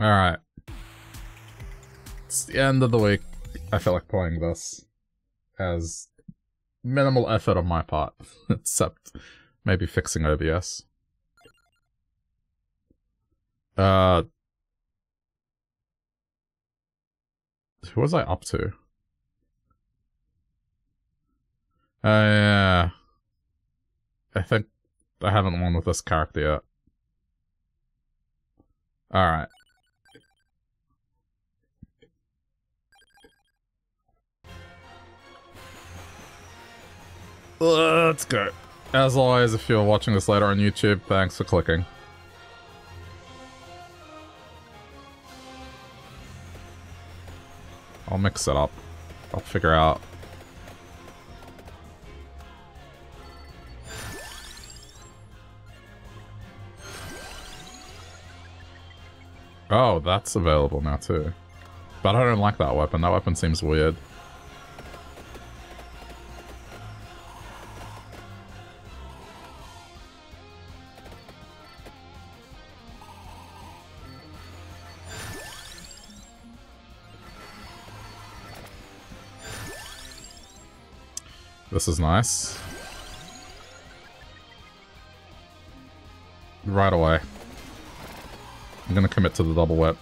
Alright. It's the end of the week. I feel like playing this as minimal effort on my part, except maybe fixing OBS. Uh, who was I up to? Uh, yeah. I think I haven't won with this character yet. Alright. Let's go. As always, if you're watching this later on YouTube, thanks for clicking. I'll mix it up. I'll figure out. Oh, that's available now too. But I don't like that weapon. That weapon seems weird. This is nice. Right away. I'm gonna commit to the double whip.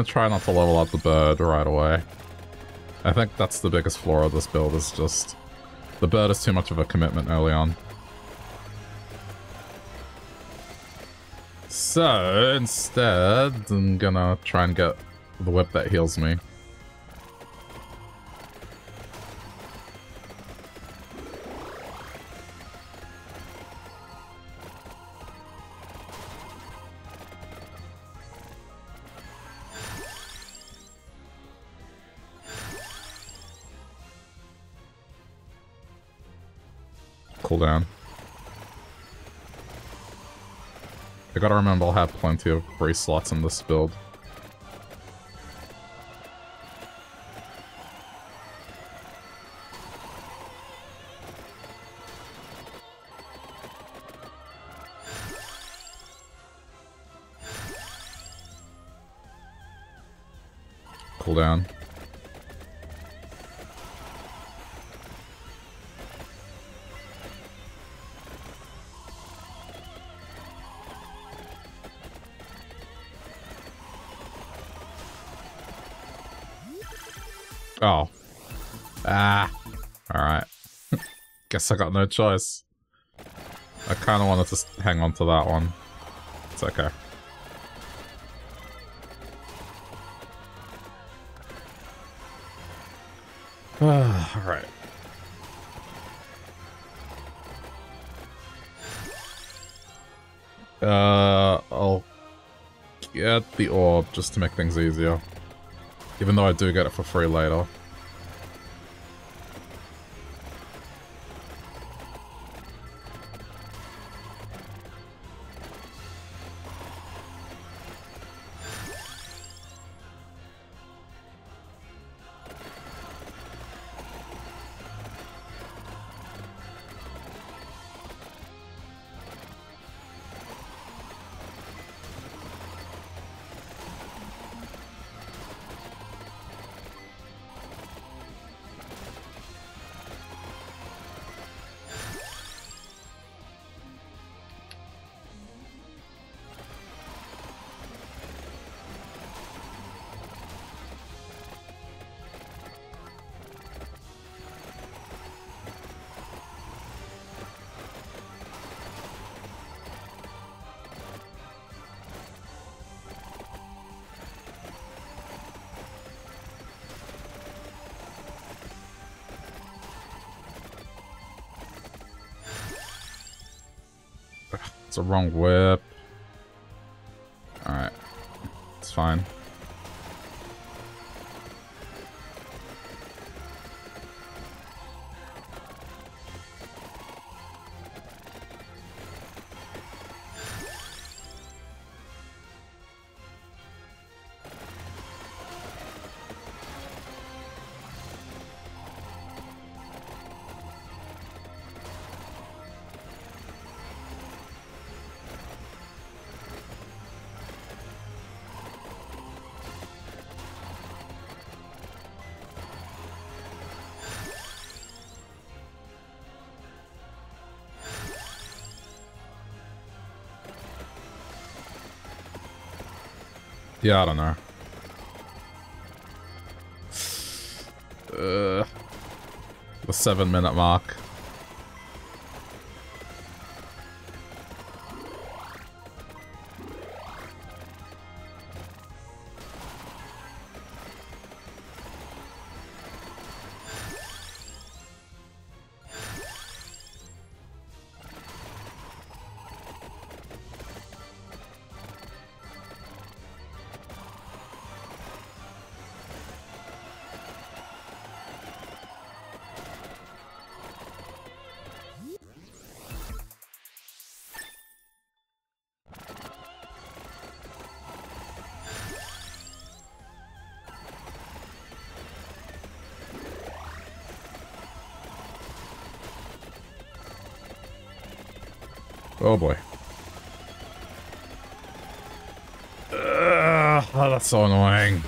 Gonna try not to level up the bird right away. I think that's the biggest flaw of this build, is just... The bird is too much of a commitment early on. So, instead, I'm gonna try and get the whip that heals me. I gotta remember I'll have plenty of brace slots in this build. Guess I got no choice. I kind of wanted to hang on to that one. It's okay. Alright. Uh, I'll get the orb just to make things easier. Even though I do get it for free later. A wrong whip. Alright. It's fine. Yeah, I don't know. Uh, the seven minute mark. Oh boy. Ugh, oh, that's so annoying.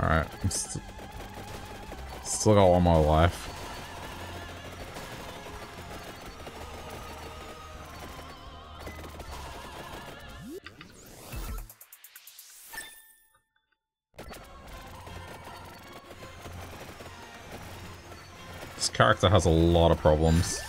Alright, st still got one more life. This character has a lot of problems.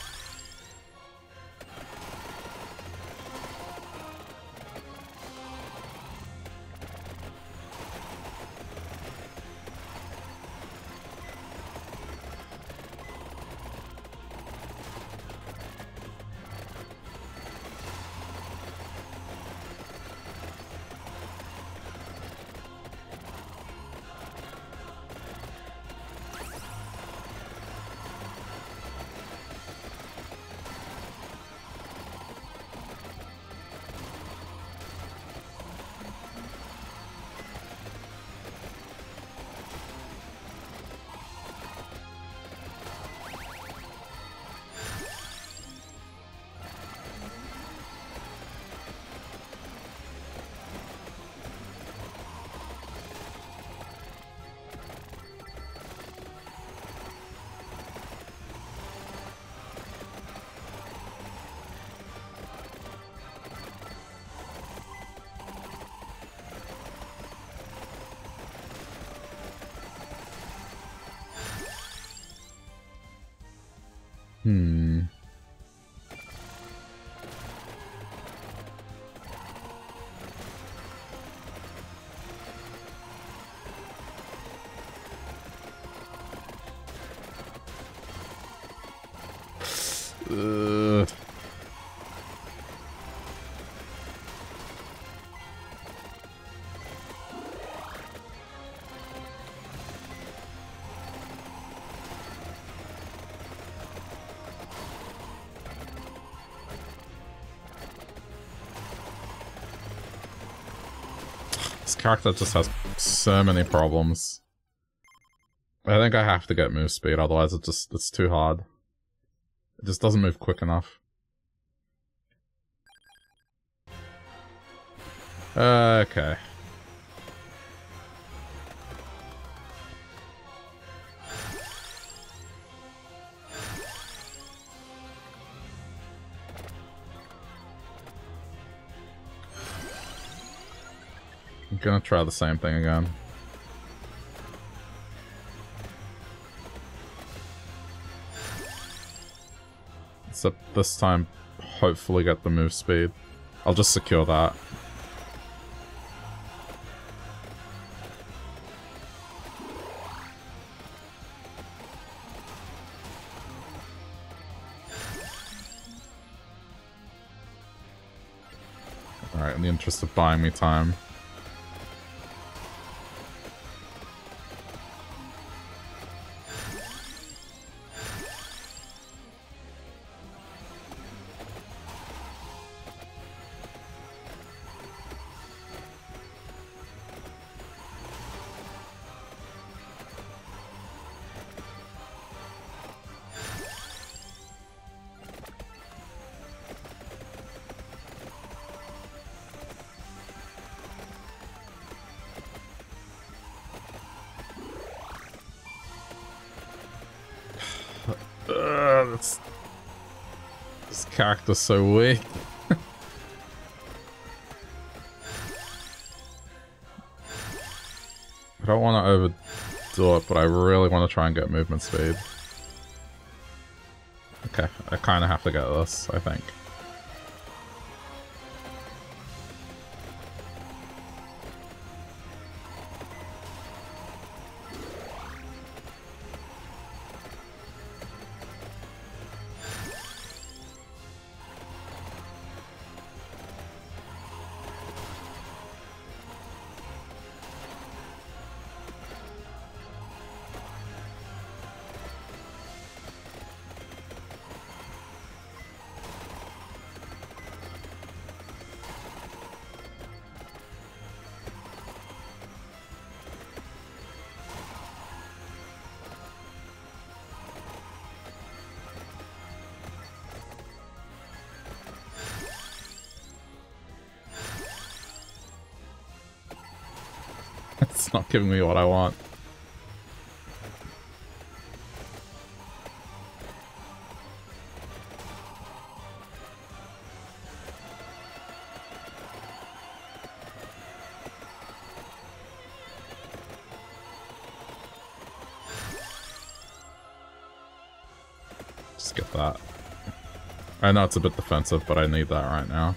Hmm. Character just has so many problems. I think I have to get move speed, otherwise it just it's too hard. It just doesn't move quick enough. Uh, okay. gonna try the same thing again. Except this time, hopefully get the move speed. I'll just secure that. Alright, in the interest of buying me time. Character so weak. I don't want to overdo it, but I really want to try and get movement speed. Okay, I kind of have to get this, I think. Not giving me what I want. Just get that. I know it's a bit defensive, but I need that right now.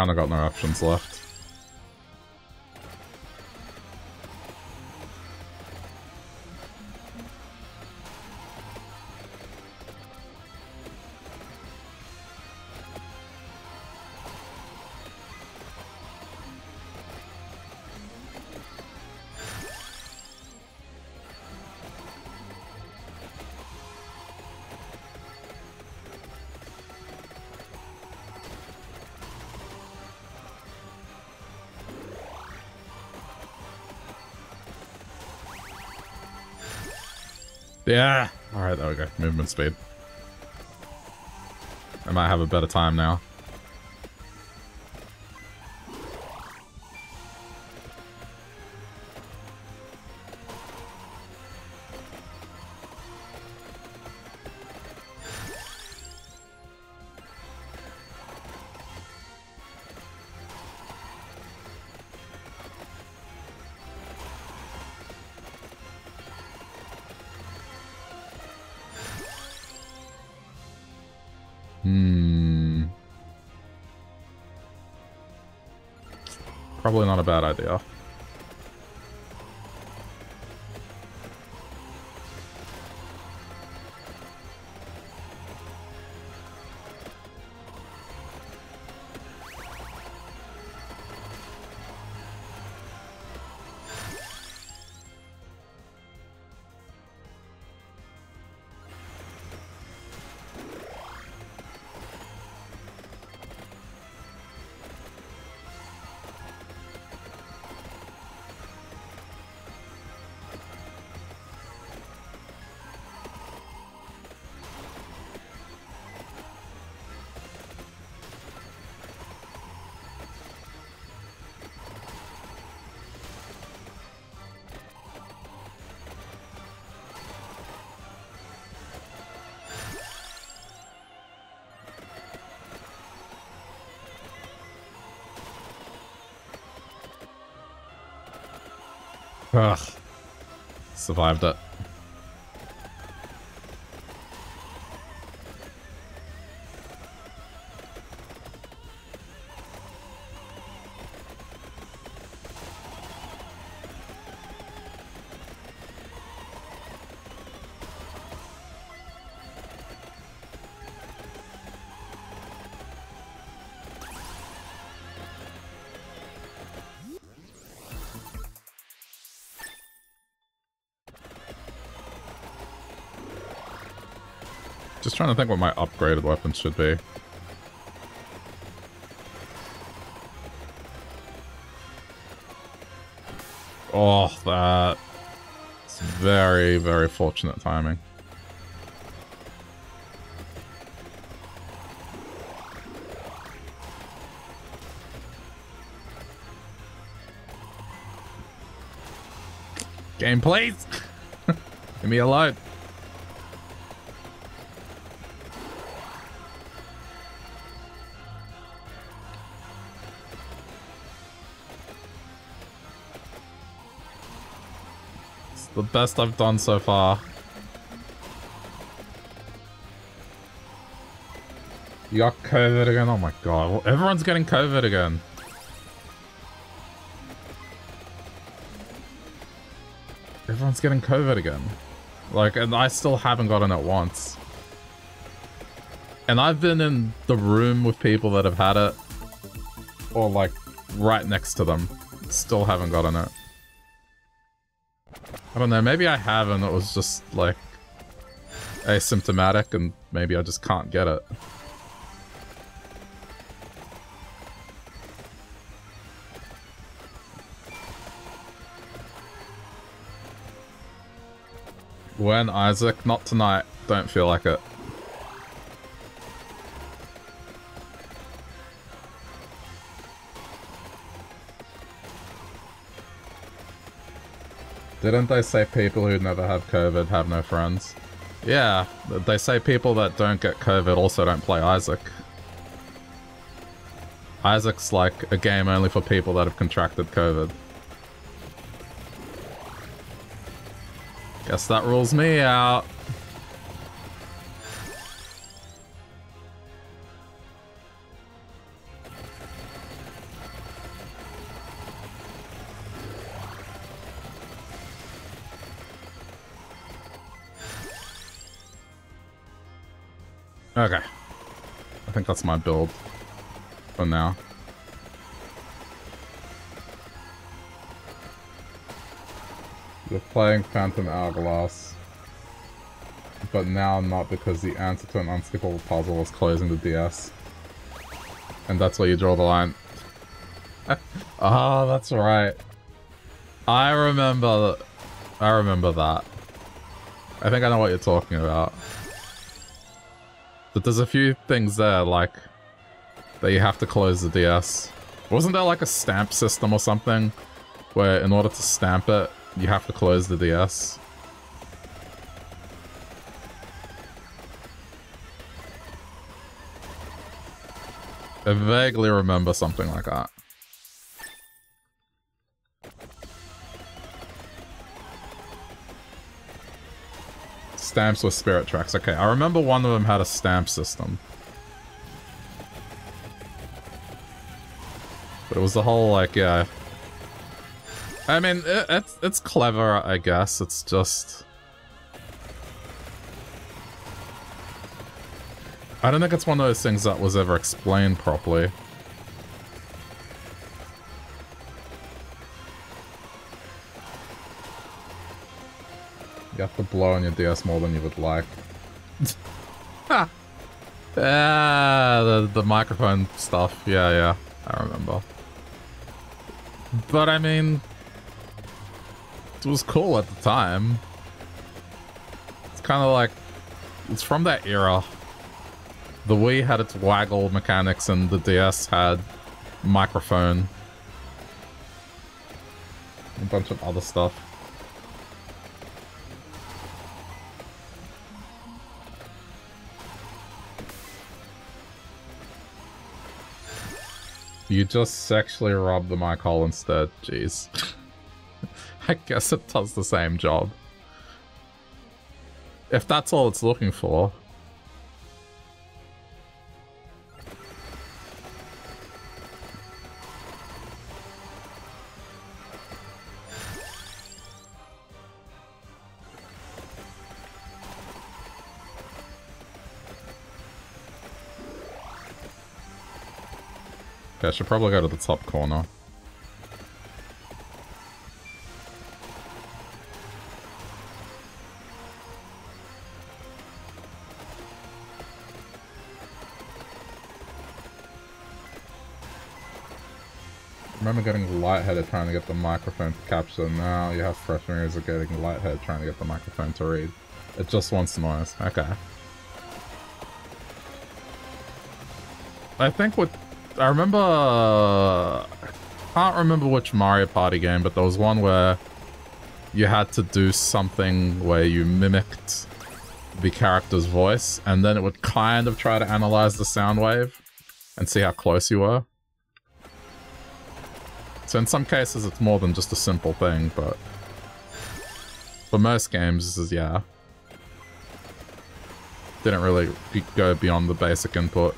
Kinda got no options left. Yeah. Alright, there we go. Movement speed. I might have a better time now. Probably not Ugh. Survived it. Just trying to think what my upgraded weapon should be. Oh, that... It's very, very fortunate timing. Game, please! Leave me alone. The best I've done so far. You got COVID again? Oh my god. Well, everyone's getting COVID again. Everyone's getting COVID again. Like, and I still haven't gotten it once. And I've been in the room with people that have had it. Or like, right next to them. Still haven't gotten it. Don't know, maybe I have and it was just, like, asymptomatic and maybe I just can't get it. When, Isaac? Not tonight. Don't feel like it. Didn't they say people who never have COVID have no friends? Yeah, they say people that don't get COVID also don't play Isaac. Isaac's like a game only for people that have contracted COVID. Guess that rules me out. That's my build for now. You're playing Phantom Hourglass. But now not because the answer to an unskippable puzzle was closing the DS. And that's where you draw the line. oh, that's right. I remember... I remember that. I think I know what you're talking about. But there's a few things there, like, that you have to close the DS. Wasn't there like a stamp system or something? Where in order to stamp it, you have to close the DS? I vaguely remember something like that. Stamps with Spirit Tracks. Okay, I remember one of them had a stamp system. But it was the whole, like, yeah... I mean, it, it's, it's clever, I guess. It's just... I don't think it's one of those things that was ever explained properly. You have to blow on your DS more than you would like. ah, the, the microphone stuff. Yeah, yeah. I remember. But I mean, it was cool at the time. It's kind of like, it's from that era. The Wii had its waggle mechanics and the DS had microphone. A bunch of other stuff. You just sexually robbed the mic hole instead. Jeez. I guess it does the same job. If that's all it's looking for. Okay, I should probably go to the top corner. remember getting lightheaded trying to get the microphone to capture. Now you have fresh memories of getting lightheaded trying to get the microphone to read. It just wants noise. Okay. I think what... I remember... I can't remember which Mario Party game, but there was one where you had to do something where you mimicked the character's voice, and then it would kind of try to analyze the sound wave and see how close you were. So in some cases it's more than just a simple thing, but for most games, this is, yeah. Didn't really go beyond the basic input.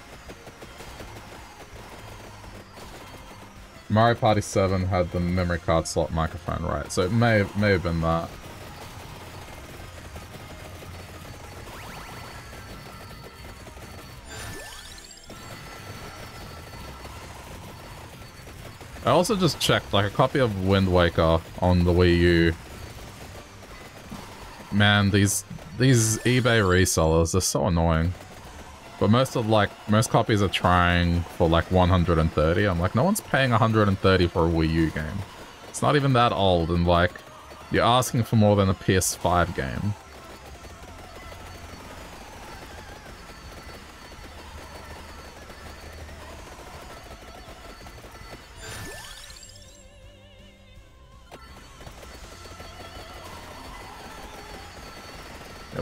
Mario Party 7 had the memory card slot microphone, right? So it may, may have been that. I also just checked, like, a copy of Wind Waker on the Wii U. Man, these these eBay resellers, are so annoying. But most of, like, most copies are trying for, like, 130. I'm like, no one's paying 130 for a Wii U game. It's not even that old, and, like, you're asking for more than a PS5 game.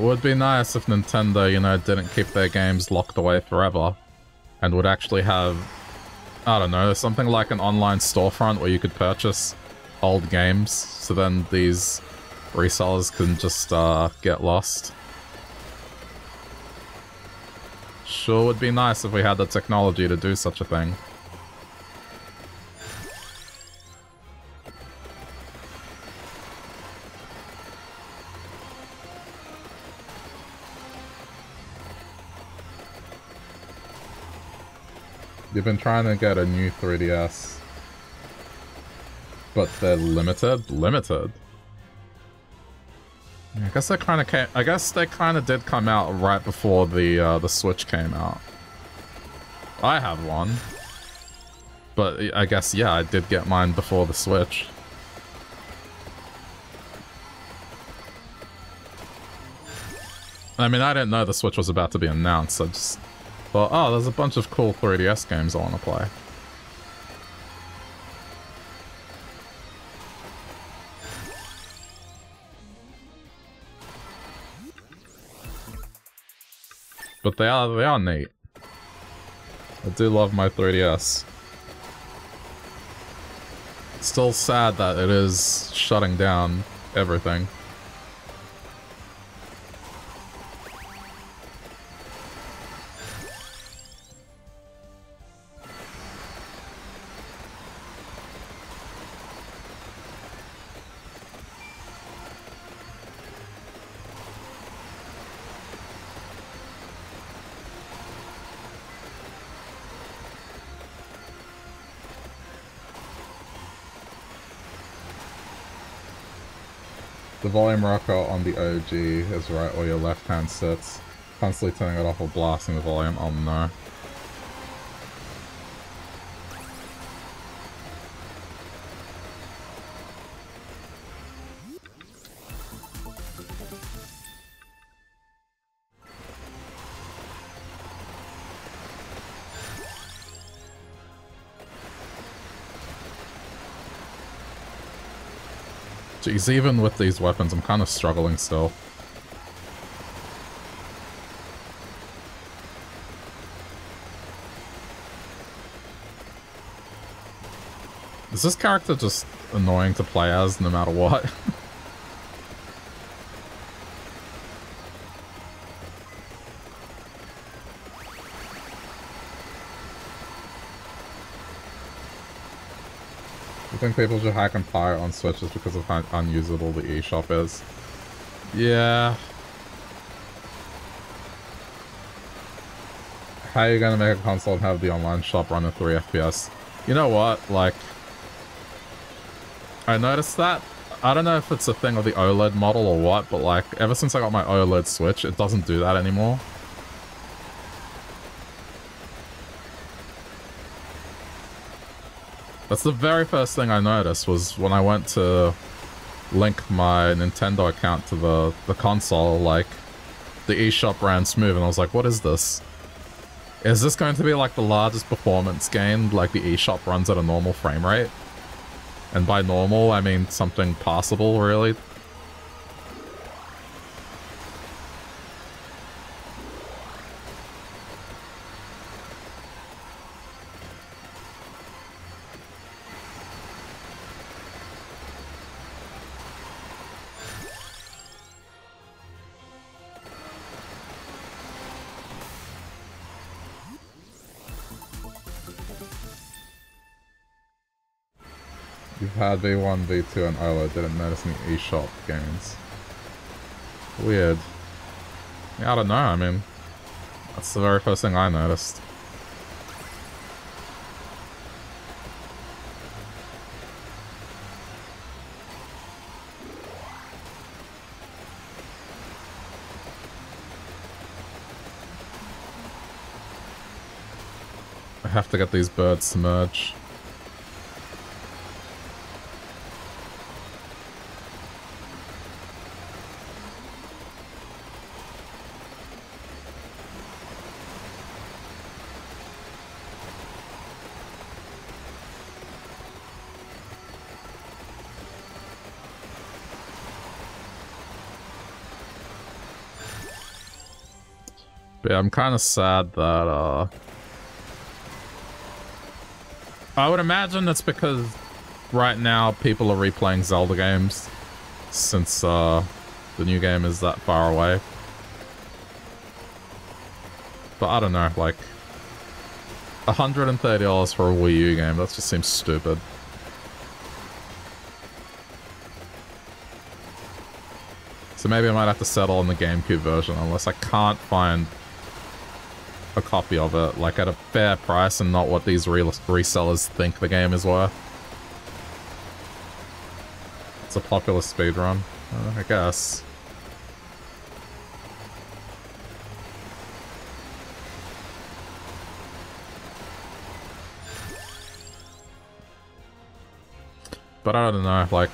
It would be nice if Nintendo, you know, didn't keep their games locked away forever and would actually have, I don't know, something like an online storefront where you could purchase old games so then these resellers can just uh, get lost. Sure would be nice if we had the technology to do such a thing. You've been trying to get a new 3DS. But they're limited? Limited? I guess they kind of came. I guess they kind of did come out right before the uh, the Switch came out. I have one, but I guess yeah, I did get mine before the Switch. I mean, I didn't know the Switch was about to be announced. I just but, oh, there's a bunch of cool 3DS games I want to play. But they are, they are neat. I do love my 3DS. Still sad that it is shutting down everything. Volume rocker on the OG is right where your left hand sits. Constantly turning it off or blasting the volume. Oh no. Jeez, even with these weapons, I'm kind of struggling still. Is this character just annoying to play as no matter what. think people should hack and fire on Switch just because of how unusable the eShop is. Yeah. How are you gonna make a console and have the online shop run at 3 FPS? You know what, like... I noticed that. I don't know if it's a thing of the OLED model or what, but like, ever since I got my OLED Switch, it doesn't do that anymore. That's the very first thing I noticed was when I went to link my Nintendo account to the, the console, like, the eShop ran smooth, and I was like, what is this? Is this going to be like the largest performance gain, like the eShop runs at a normal frame rate? And by normal, I mean something possible, really. V1, V2, and OLED didn't notice any eShop gains. Weird. Yeah, I don't know, I mean, that's the very first thing I noticed. I have to get these birds to merge. Yeah, I'm kind of sad that, uh... I would imagine it's because right now people are replaying Zelda games since, uh, the new game is that far away. But I don't know, like... $130 for a Wii U game, that just seems stupid. So maybe I might have to settle on the GameCube version unless I can't find a copy of it, like at a fair price and not what these re resellers think the game is worth. It's a popular speedrun, uh, I guess. But I don't know, like,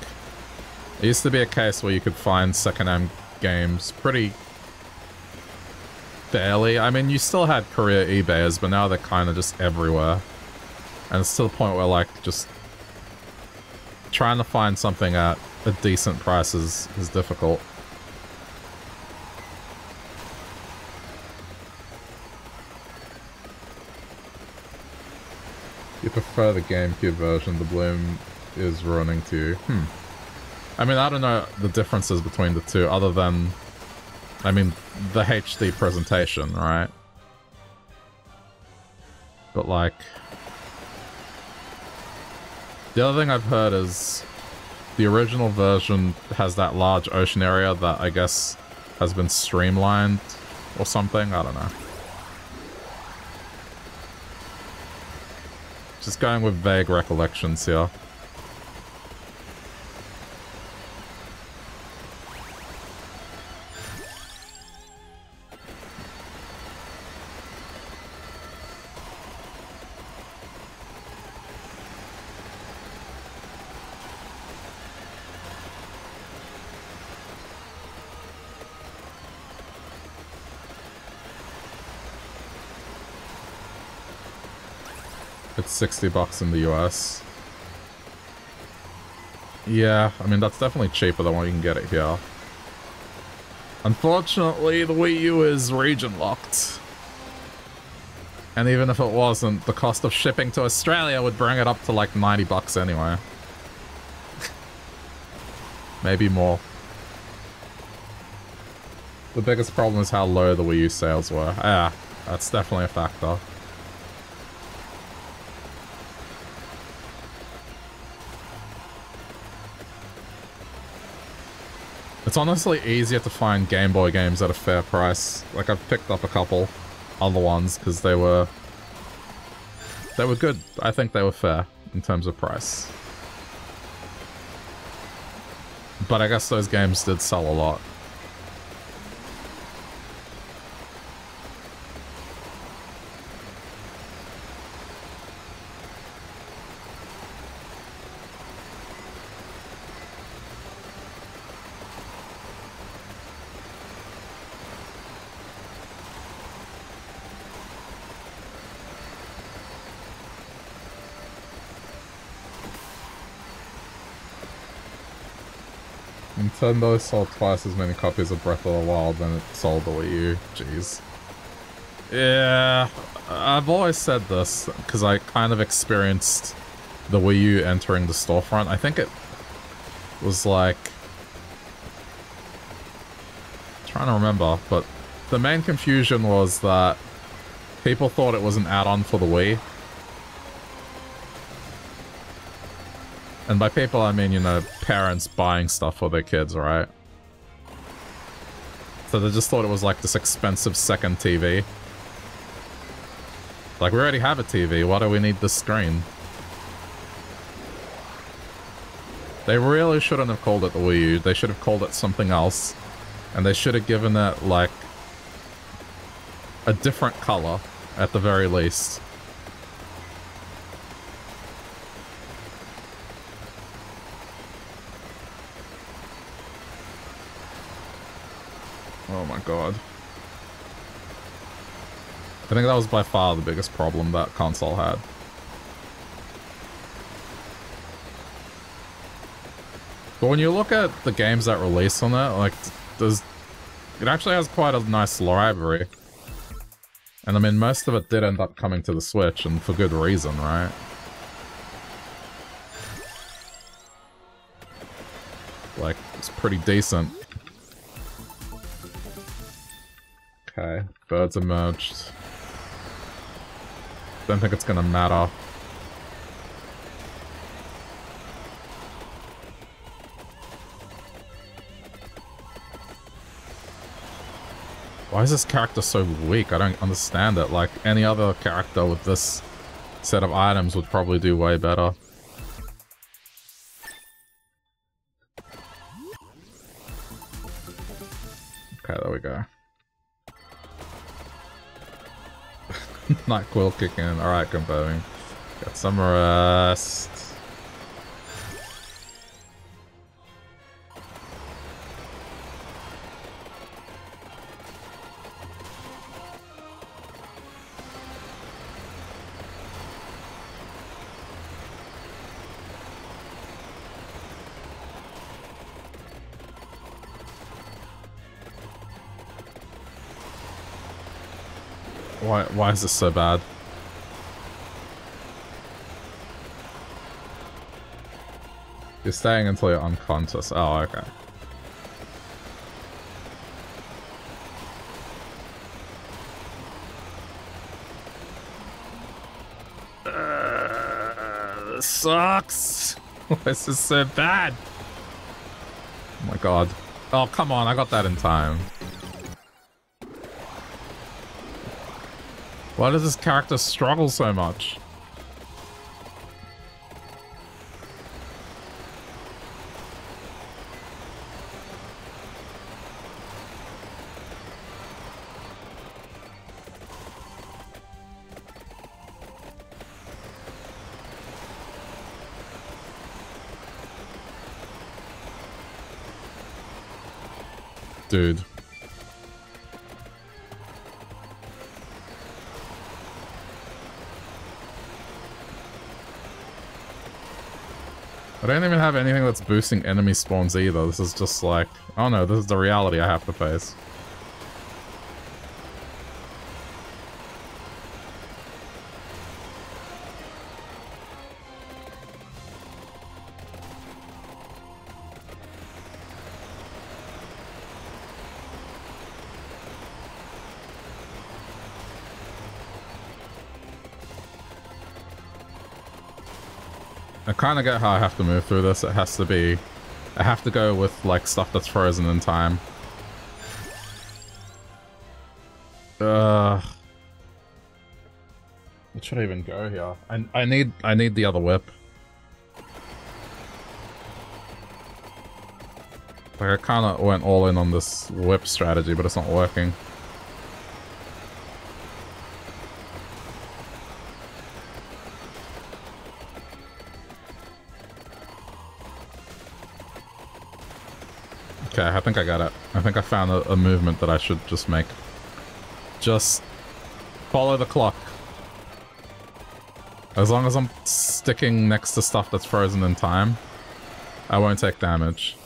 it used to be a case where you could find second-hand games pretty Barely. I mean, you still had Korea eBayers, but now they're kind of just everywhere. And it's to the point where, like, just trying to find something at a decent price is, is difficult. You prefer the GameCube version, the bloom is running to you. Hmm. I mean, I don't know the differences between the two, other than I mean, the HD presentation, right? But like... The other thing I've heard is the original version has that large ocean area that I guess has been streamlined or something. I don't know. Just going with vague recollections here. 60 bucks in the US. Yeah, I mean, that's definitely cheaper than what you can get it here. Unfortunately, the Wii U is region locked. And even if it wasn't, the cost of shipping to Australia would bring it up to like 90 bucks anyway. maybe more. The biggest problem is how low the Wii U sales were. Yeah, that's definitely a factor. It's honestly easier to find Game Boy games at a fair price. Like, I've picked up a couple other ones because they were... They were good. I think they were fair in terms of price. But I guess those games did sell a lot. Nintendo sold twice as many copies of Breath of the Wild than it sold the Wii U. Jeez. Yeah, I've always said this, because I kind of experienced the Wii U entering the storefront. I think it was like... I'm trying to remember, but the main confusion was that people thought it was an add-on for the Wii. And by people, I mean, you know, parents buying stuff for their kids, right? So they just thought it was like this expensive second TV. Like, we already have a TV, why do we need this screen? They really shouldn't have called it the Wii U, they should have called it something else. And they should have given it, like, a different color, at the very least. Oh my god. I think that was by far the biggest problem that console had. But when you look at the games that release on it, like, there's... It actually has quite a nice library. And I mean, most of it did end up coming to the Switch, and for good reason, right? Like, it's pretty decent. Okay, birds emerged. Don't think it's gonna matter. Why is this character so weak? I don't understand it. Like, any other character with this set of items would probably do way better. Okay, there we go. NyQuil kicking in. Alright, confirming. Got some rest. Why, why is this so bad? You're staying until you're unconscious. Oh, okay. Uh, this sucks. Why is this so bad? Oh my god. Oh, come on. I got that in time. Why does this character struggle so much? Dude. I don't even have anything that's boosting enemy spawns either. This is just like, oh no, this is the reality I have to face. Kind of get how I have to move through this. It has to be... I have to go with, like, stuff that's frozen in time. Uh... What should even go here? I, I need I need the other whip. Like, I kind of went all in on this whip strategy, but it's not working. I think I got it. I think I found a, a movement that I should just make. Just follow the clock. As long as I'm sticking next to stuff that's frozen in time, I won't take damage.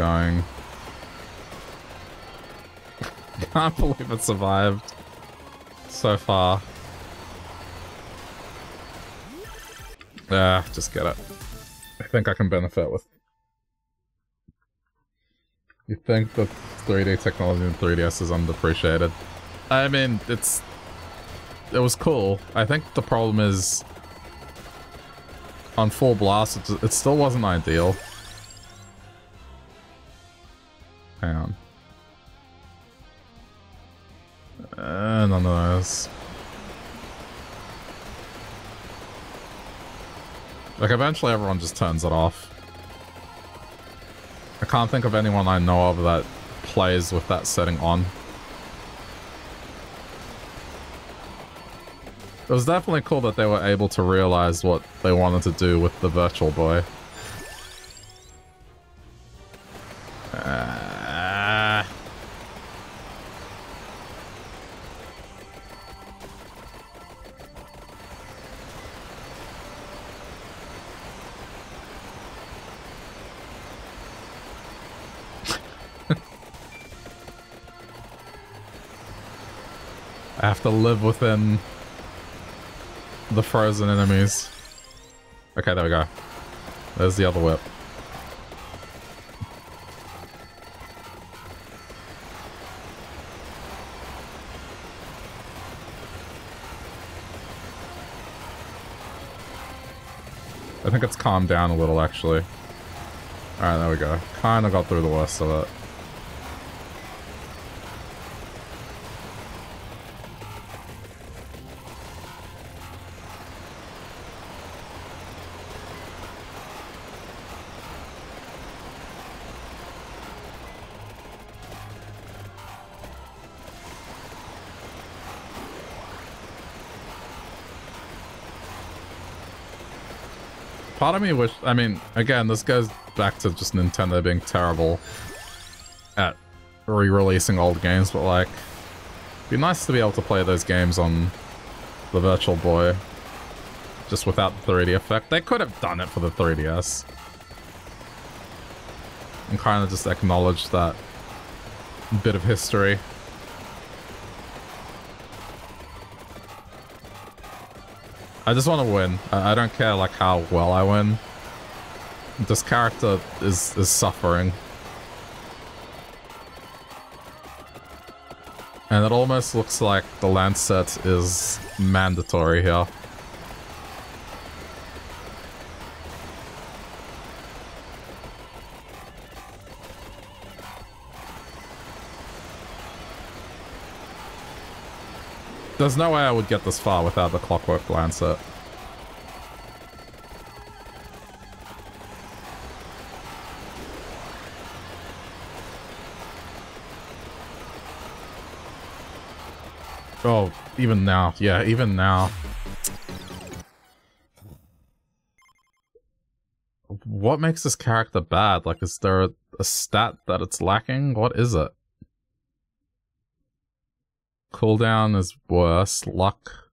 Going. Can't believe it survived so far. Ah, just get it. I think I can benefit with... You think that 3D technology in 3DS is underappreciated? I mean, it's... It was cool. I think the problem is... On full blast, it, it still wasn't ideal. Like, eventually everyone just turns it off. I can't think of anyone I know of that plays with that setting on. It was definitely cool that they were able to realize what they wanted to do with the Virtual Boy. To live within the frozen enemies. Okay, there we go. There's the other whip. I think it's calmed down a little, actually. Alright, there we go. Kinda got through the worst of it. Part of me wish... I mean, again, this goes back to just Nintendo being terrible at re-releasing old games, but like... It'd be nice to be able to play those games on the Virtual Boy. Just without the 3D effect. They could have done it for the 3DS. And kind of just acknowledge that bit of history. I just want to win. I, I don't care like how well I win. This character is is suffering. And it almost looks like the Lancet is mandatory here. There's no way I would get this far without the Clockwork Lancet. Oh, even now. Yeah, even now. What makes this character bad? Like, is there a, a stat that it's lacking? What is it? Cooldown is worse. Luck.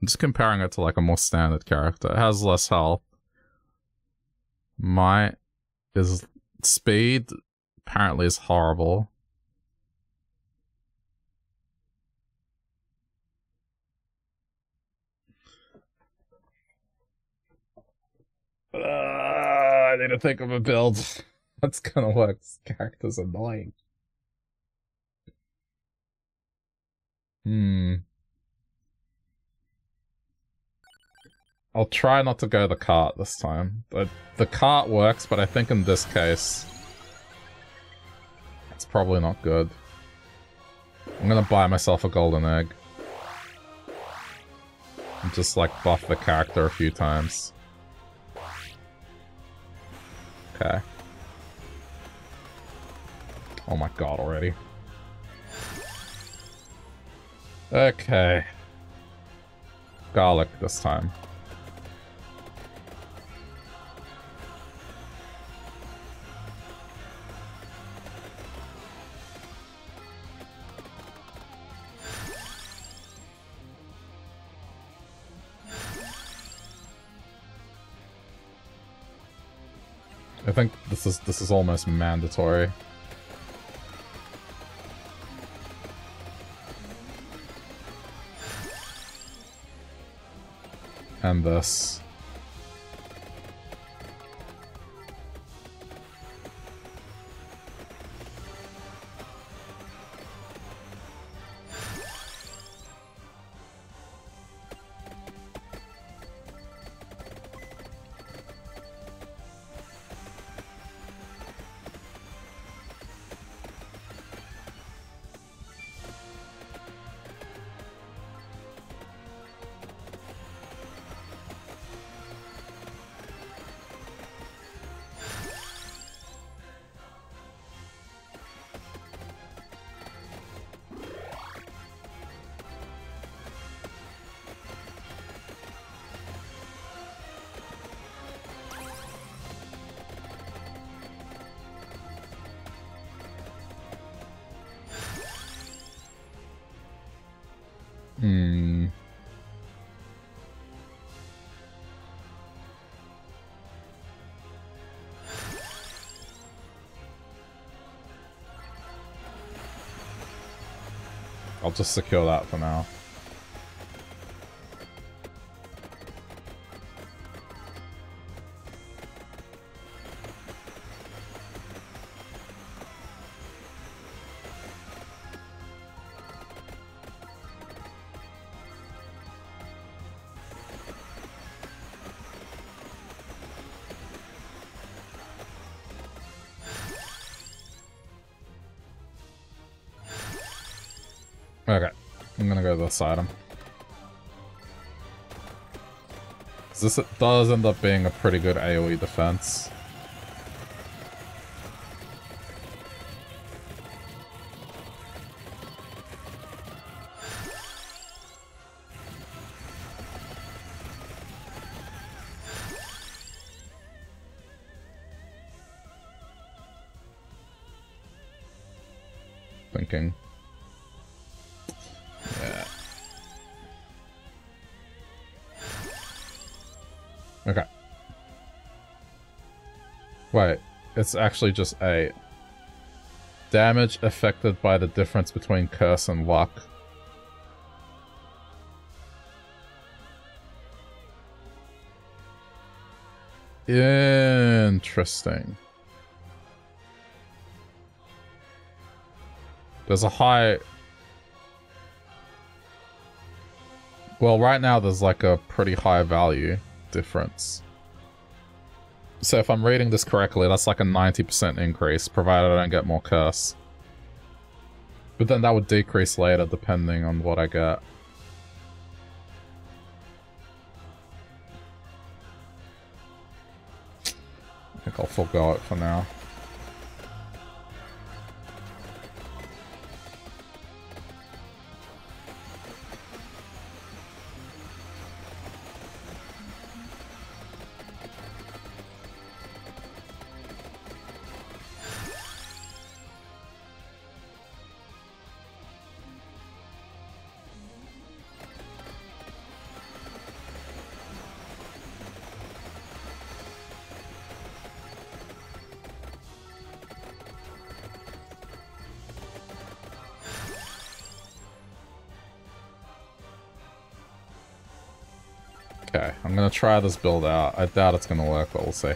I'm just comparing it to like a more standard character. It has less health. My is speed apparently is horrible. Uh, I need to think of a build that's gonna work. This character's annoying. Hmm. I'll try not to go the cart this time. The, the cart works, but I think in this case, it's probably not good. I'm gonna buy myself a golden egg. And just like buff the character a few times. Okay. Oh my god already. Okay. Garlic this time. I think this is this is almost mandatory. And this. I'll just secure that for now. Okay. I'm gonna go this item. This does end up being a pretty good AoE defense. It's actually just a damage affected by the difference between curse and luck. Interesting. There's a high... Well, right now there's like a pretty high value difference. So if I'm reading this correctly, that's like a 90% increase, provided I don't get more curse. But then that would decrease later, depending on what I get. I think I'll forego it for now. Try this build out. I doubt it's gonna work, but we'll see.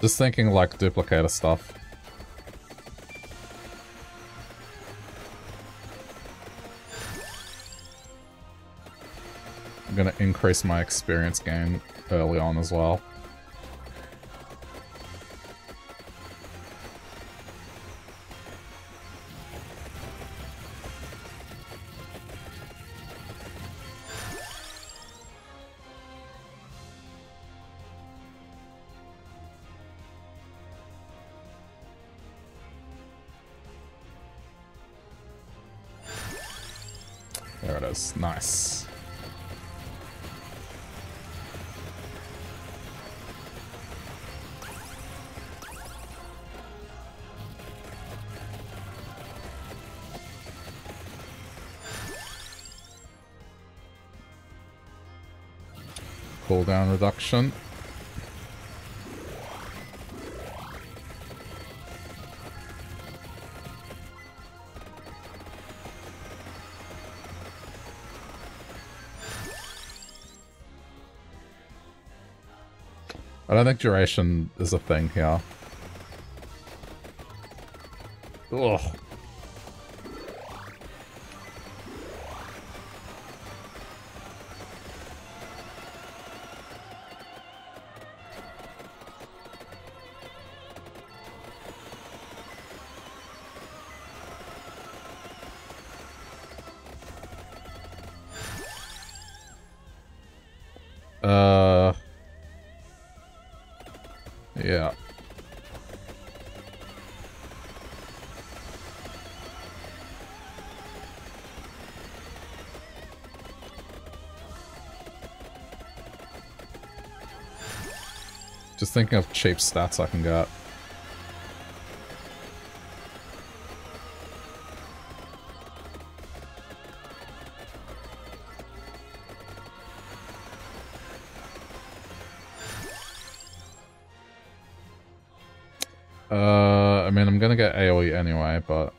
Just thinking like duplicator stuff. I'm gonna increase my experience gain early on as well. I don't think duration is a thing here. Ugh. Just thinking of cheap stats I can get. Uh, I mean, I'm gonna get AoE anyway, but...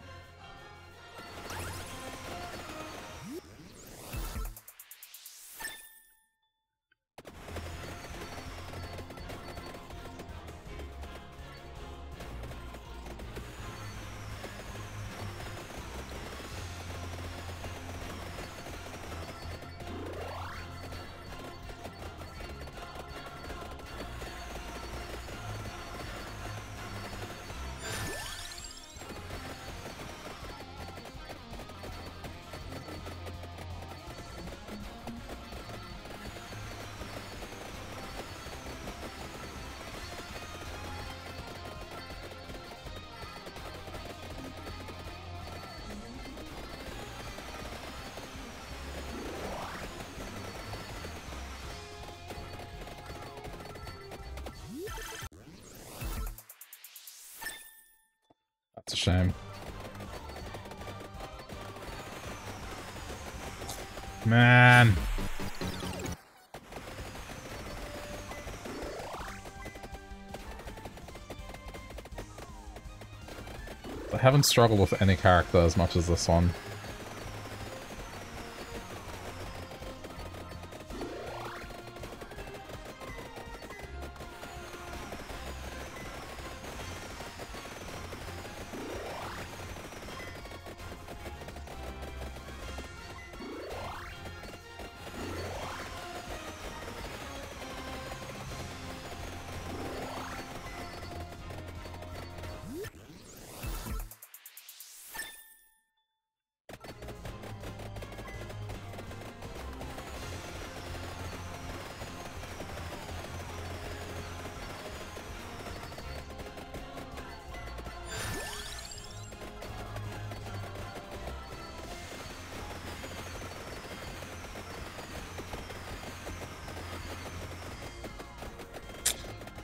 haven't struggled with any character as much as this one.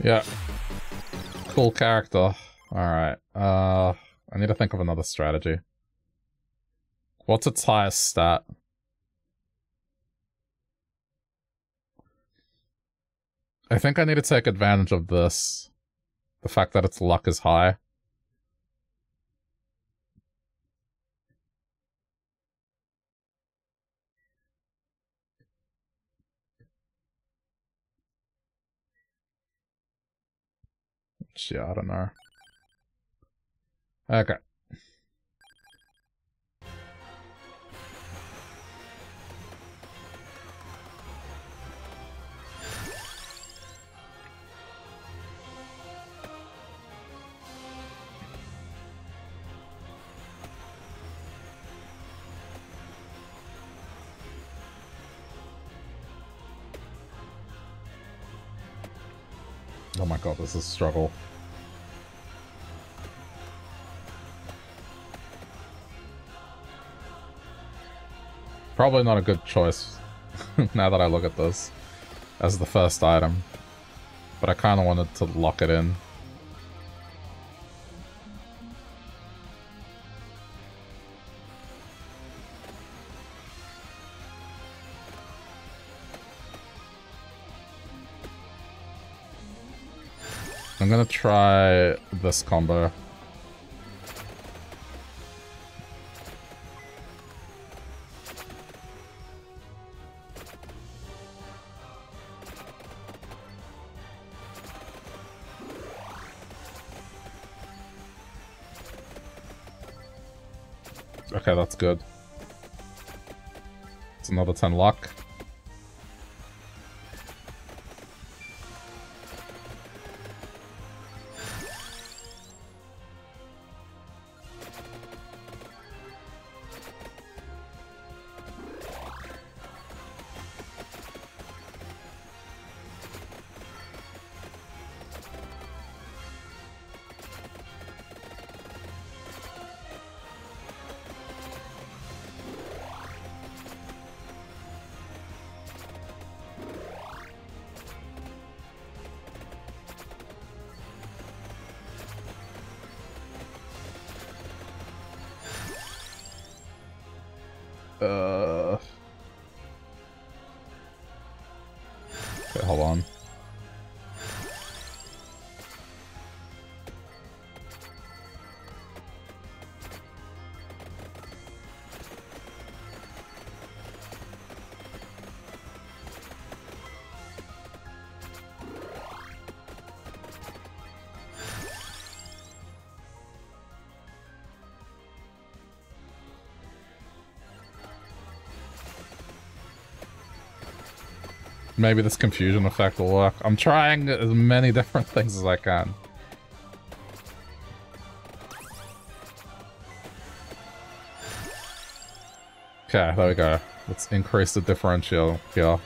Yeah. Cool character. Alright. Uh, I need to think of another strategy. What's its highest stat? I think I need to take advantage of this. The fact that its luck is high. Know. Okay. Oh my god, this is a struggle. Probably not a good choice, now that I look at this, as the first item. But I kind of wanted to lock it in. I'm gonna try this combo. Good. It's another 10 luck. Maybe this confusion effect will work. I'm trying as many different things as I can. Okay, there we go. Let's increase the differential here.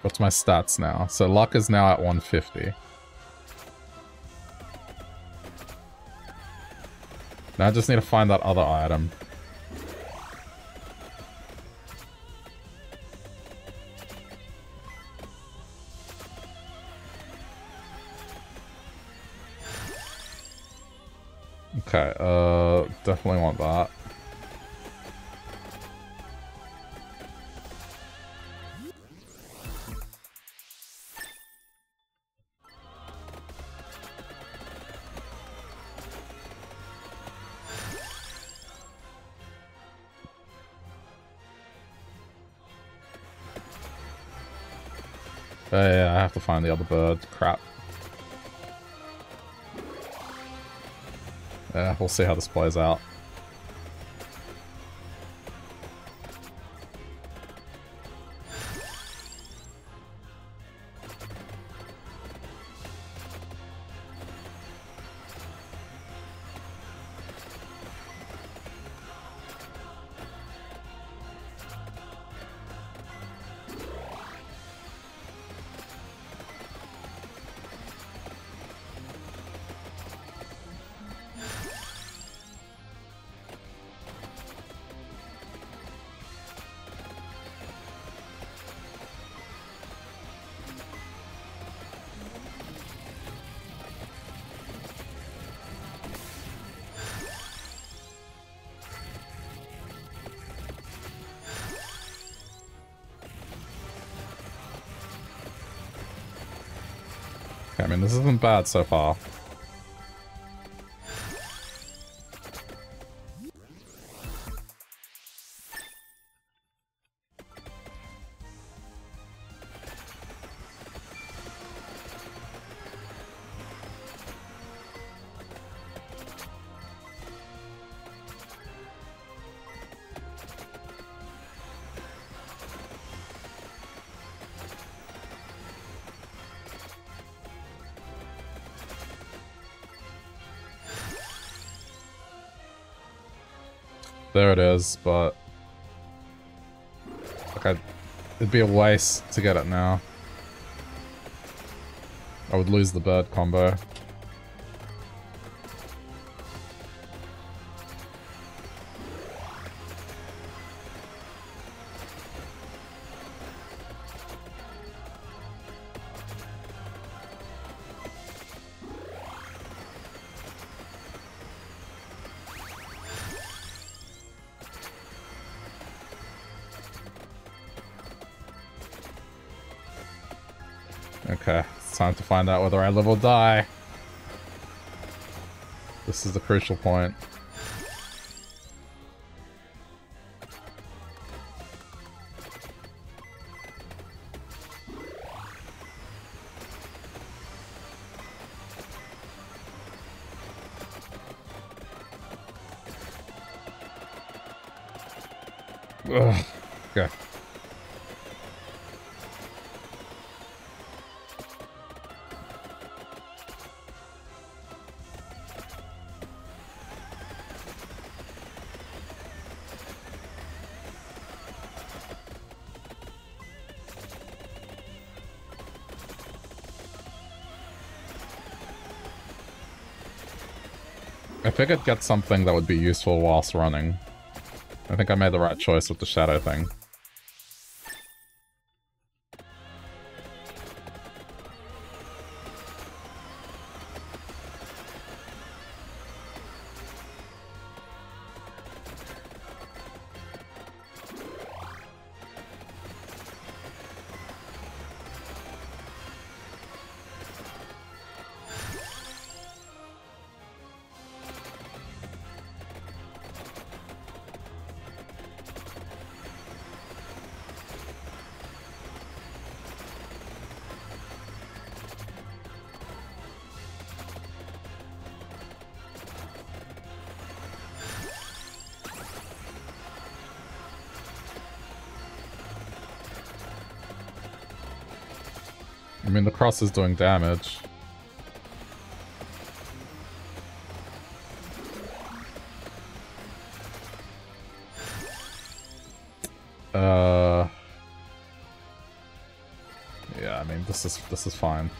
What's my stats now? So luck is now at 150. Now I just need to find that other item. The other bird. Crap. Yeah, we'll see how this plays out. Bad so far. There it is, but... Like i it'd be a waste to get it now. I would lose the bird combo. Find out whether I live or die. This is the crucial point. Figured get something that would be useful whilst running. I think I made the right choice with the shadow thing. Cross is doing damage. Uh... Yeah, I mean, this is, this is fine.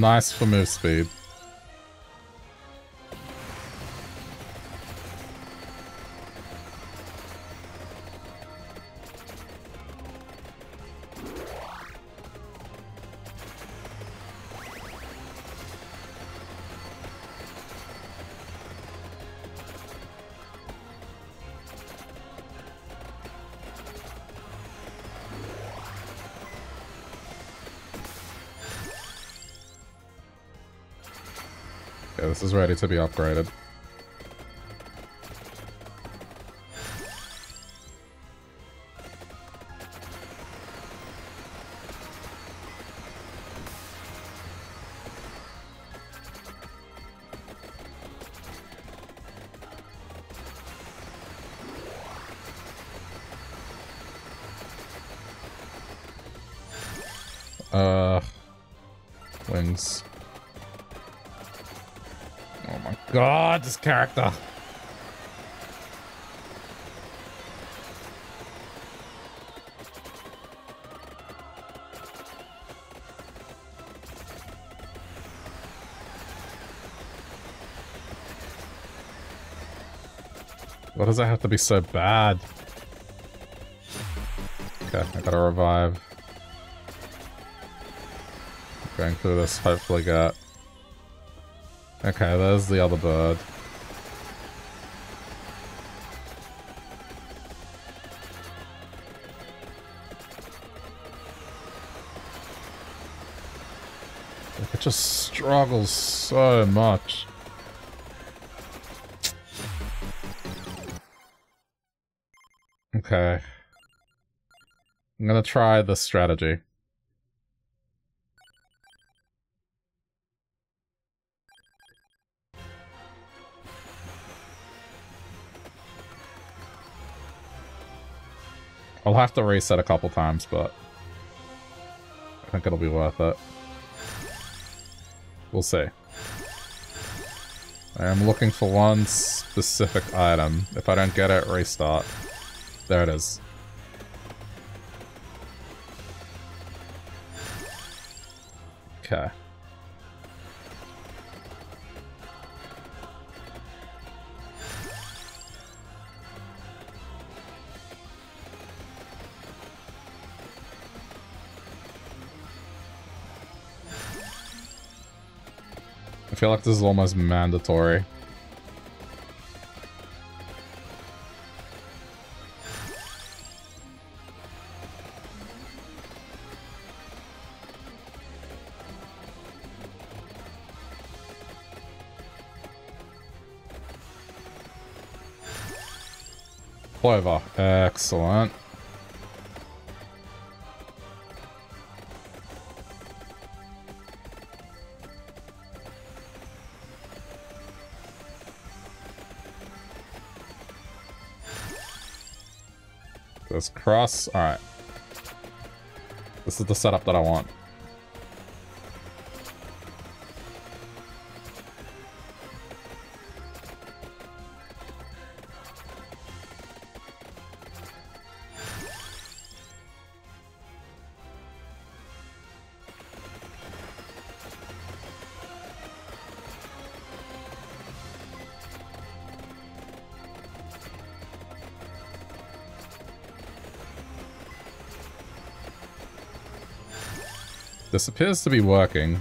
Nice for move speed. This is ready to be upgraded. Character. Why does that have to be so bad? Okay, I gotta revive. Going through this, hopefully get Okay, there's the other bird. Just struggles so much. Okay. I'm gonna try the strategy. I'll have to reset a couple times, but I think it'll be worth it. We'll see. I am looking for one specific item. If I don't get it, restart. There it is. Like this is almost mandatory. Clover. Excellent. This cross. Alright. This is the setup that I want. This appears to be working.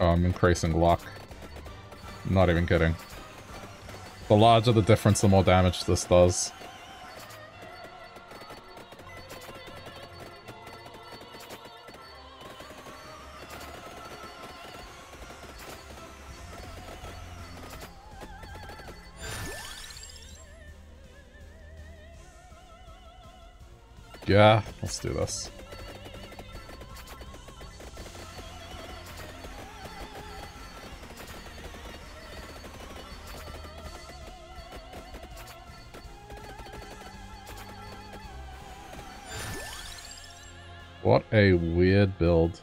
Um, increasing luck. Not even kidding. The larger the difference, the more damage this does. Yeah, let's do this. A weird build.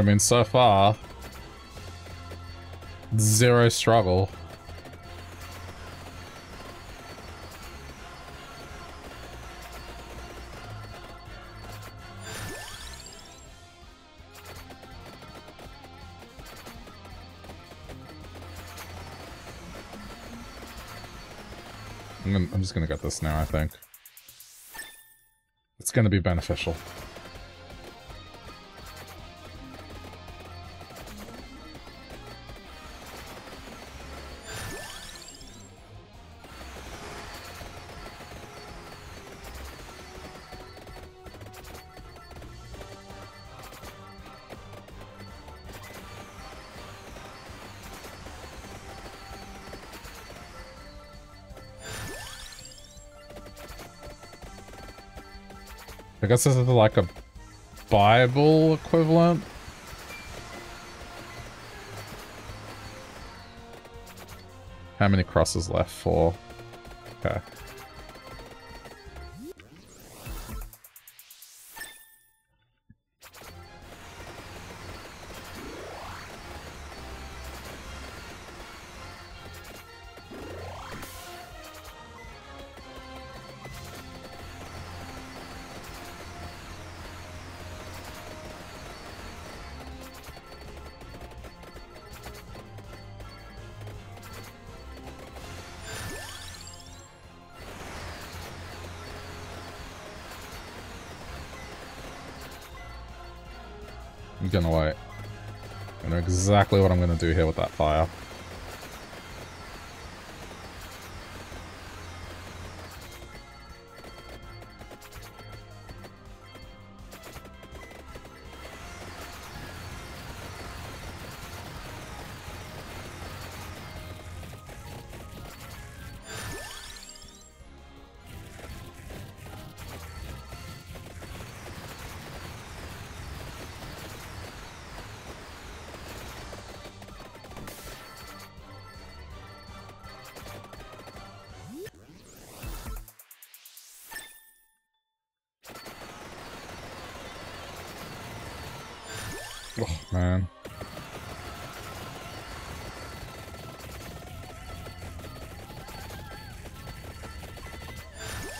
But I mean, so far, zero struggle. I'm, I'm just gonna get this now, I think. It's gonna be beneficial. Guess this is like a Bible equivalent. How many crosses left? Four. Okay. Wait. I know exactly what I'm gonna do here with that fire. Oh,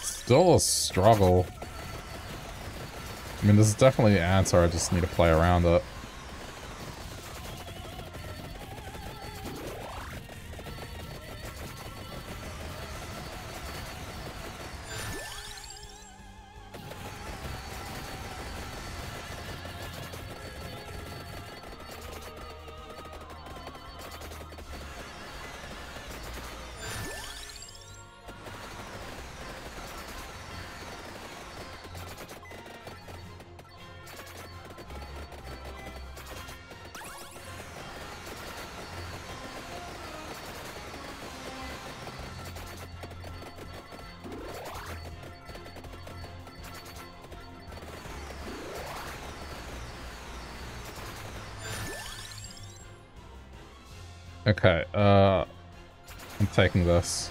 still a struggle. I mean, this is definitely the answer, I just need to play around it. Taking this.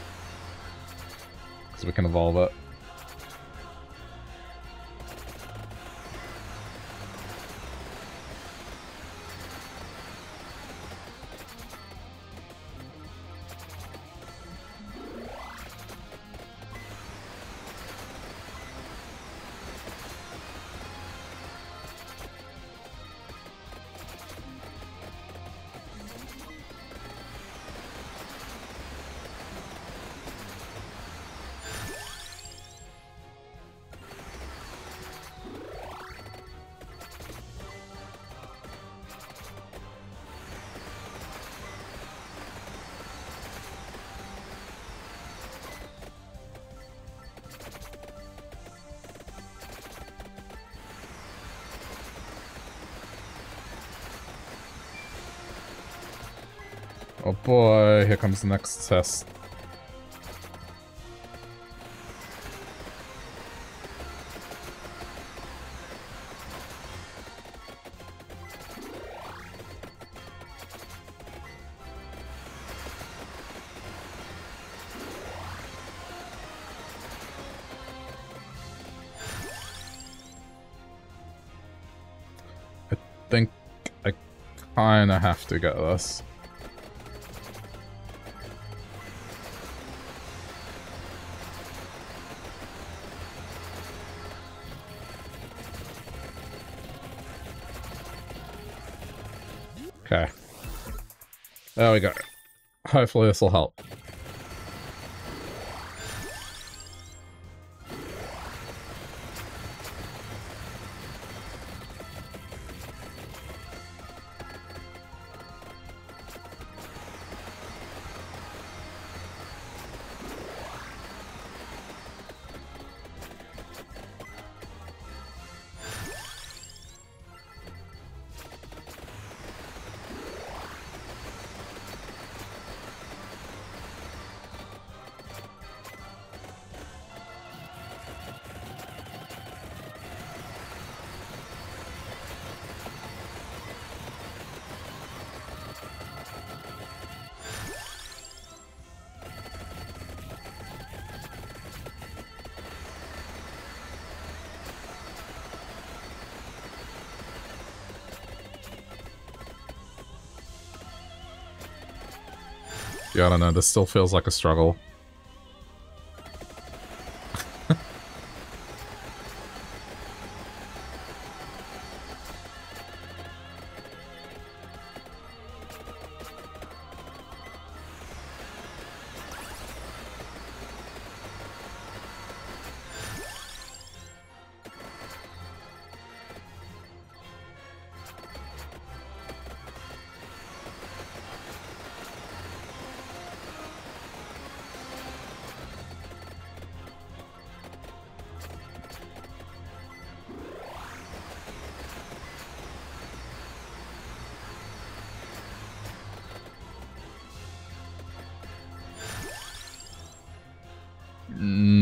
Because we can evolve it. The next test. I think I kinda have to get this. There we go. Hopefully this will help. I don't know, this still feels like a struggle. Mm.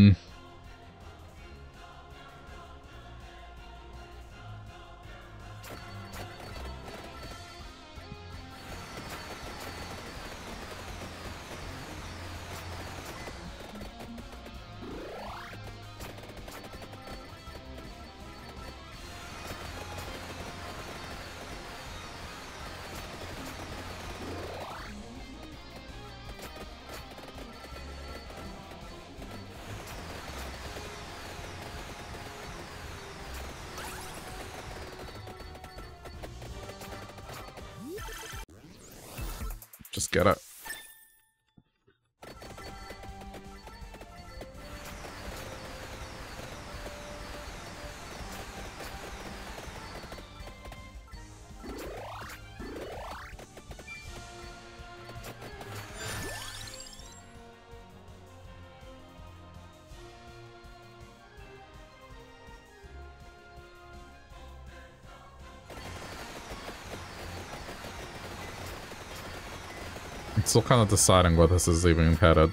Get it. Still kind of deciding where this is even headed.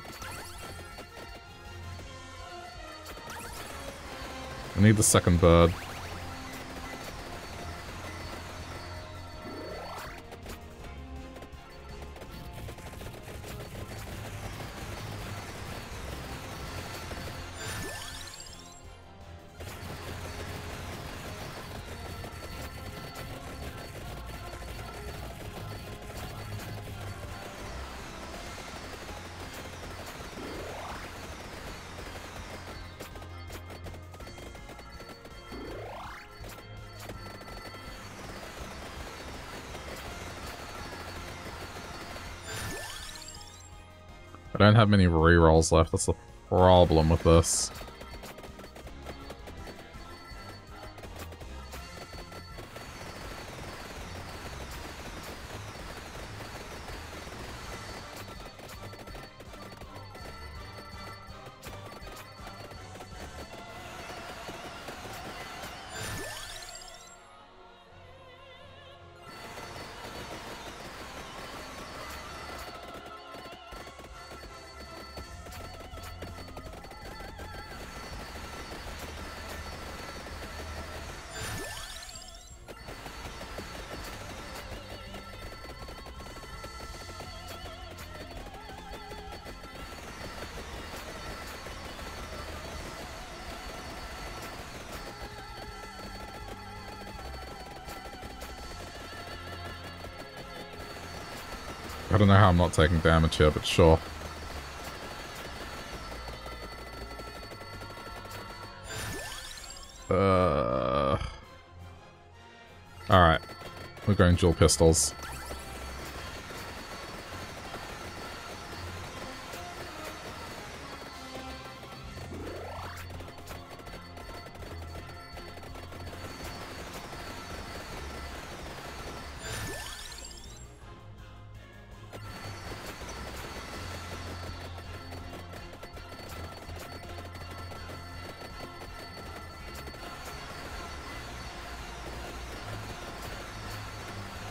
I need the second bird. Don't have many rerolls left. That's the problem with this. Don't know how I'm not taking damage here, but sure. Uh... Alright. We're going dual pistols.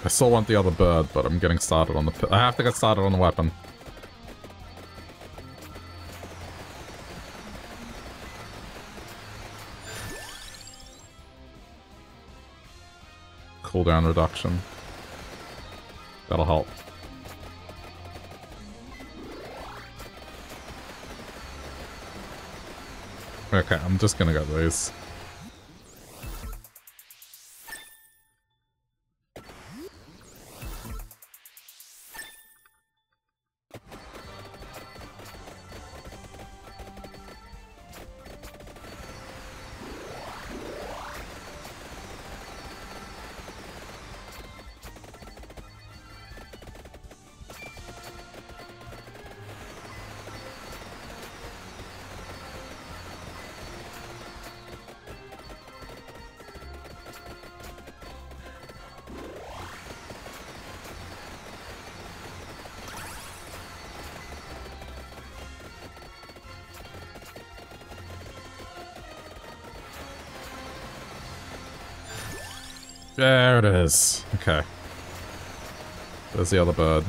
Still want the other bird, but I'm getting started on the... I have to get started on the weapon. Cooldown reduction. That'll help. Okay, I'm just gonna get these. It is. Okay. There's the other bird.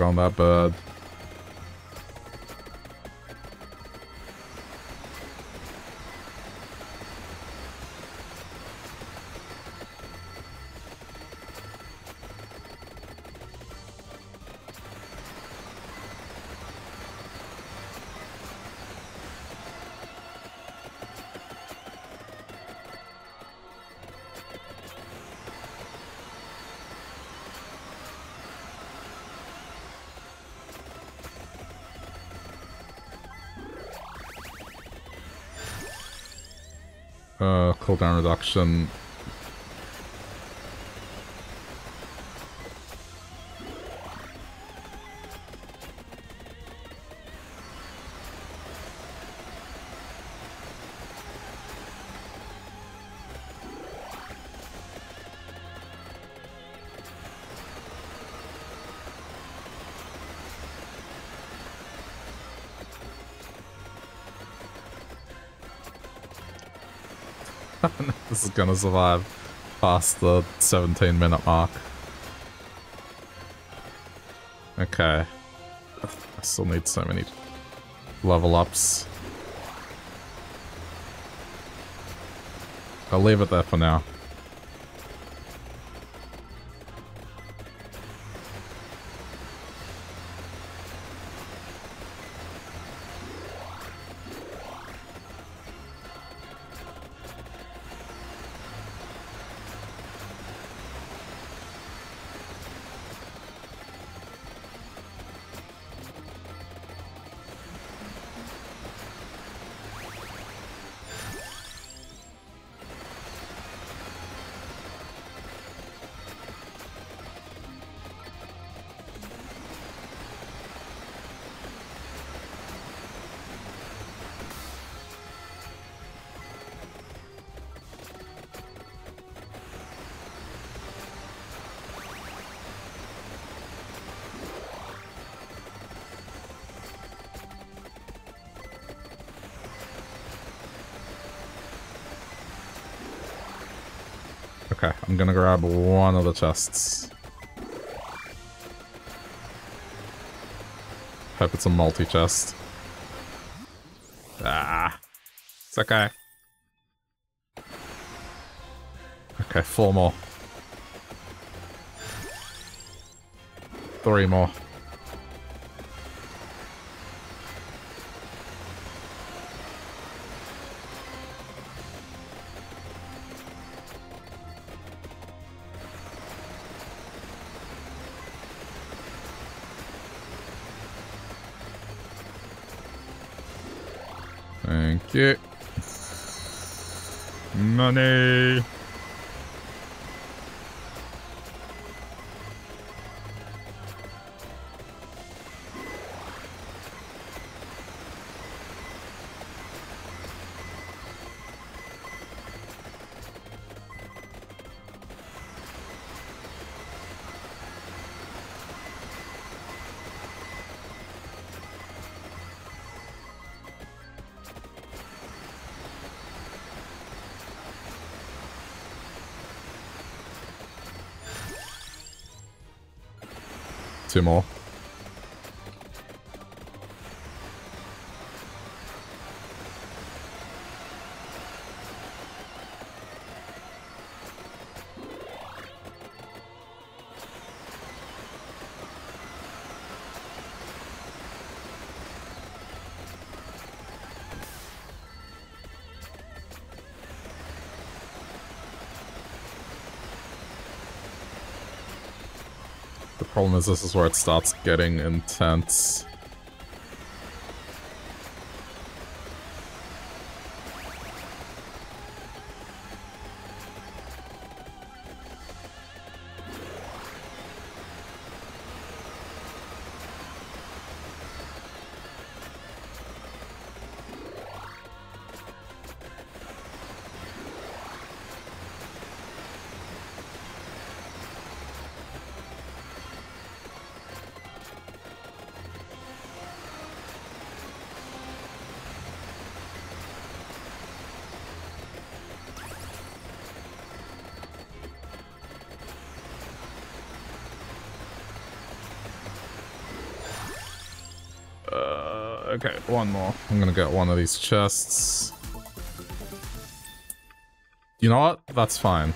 On that bird. Cooldown reduction um, gonna survive past the 17 minute mark. Okay. I still need so many level ups. I'll leave it there for now. I'm gonna grab one of the chests. Hope it's a multi-chest. Ah. It's okay. Okay, four more. Three more. Two problem is this is where it starts getting intense. One more. I'm gonna get one of these chests. You know what? That's fine.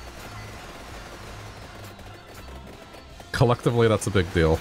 Collectively, that's a big deal.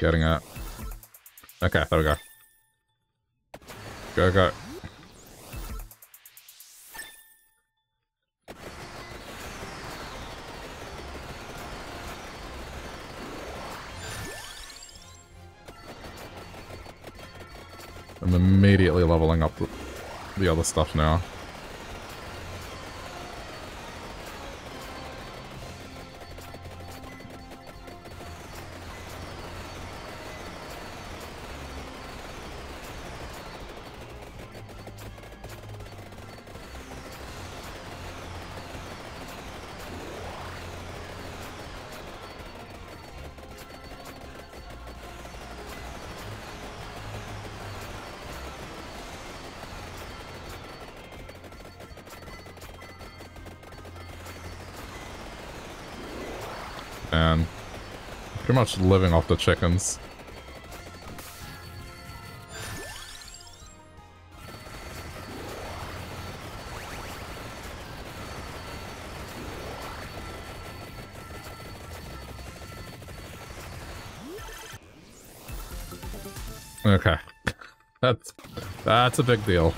Getting at. Okay, there we go. Go, go. I'm immediately leveling up the other stuff now. Much living off the chickens. Okay. That's that's a big deal.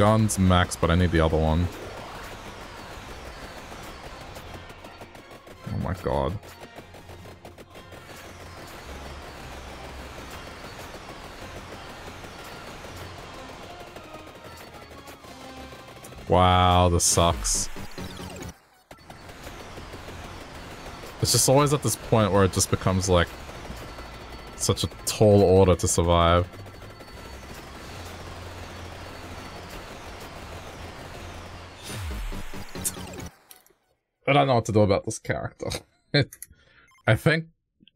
Guns max, but I need the other one. Oh my god. Wow, this sucks. It's just always at this point where it just becomes like such a tall order to survive. To do about this character. I think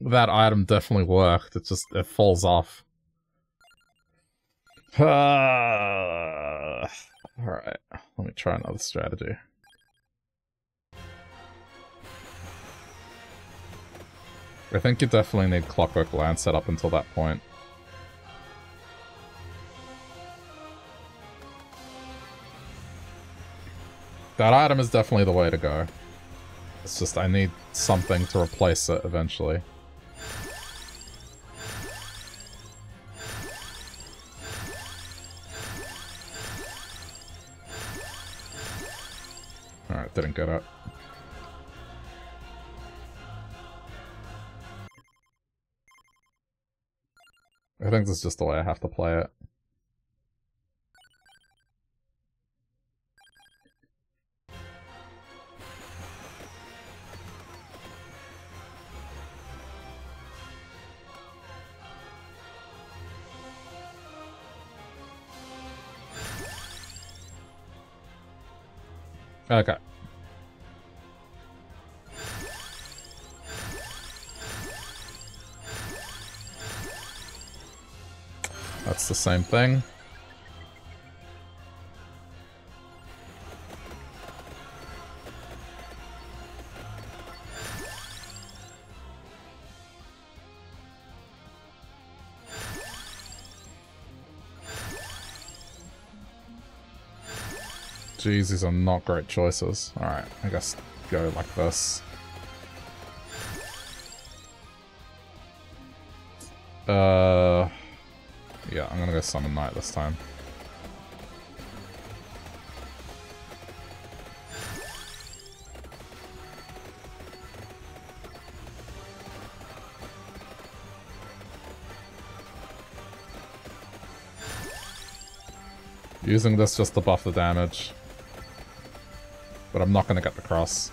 that item definitely worked. It just, it falls off. Uh, Alright, let me try another strategy. I think you definitely need Clockwork Land set up until that point. That item is definitely the way to go. It's just I need something to replace it eventually. Alright, didn't get it. I think this is just the way I have to play it. That's the same thing. Jeez, these are not great choices. Alright, I guess go like this. Uh yeah, I'm gonna go Summon Night this time. Using this just to buff the damage. But I'm not gonna get the cross.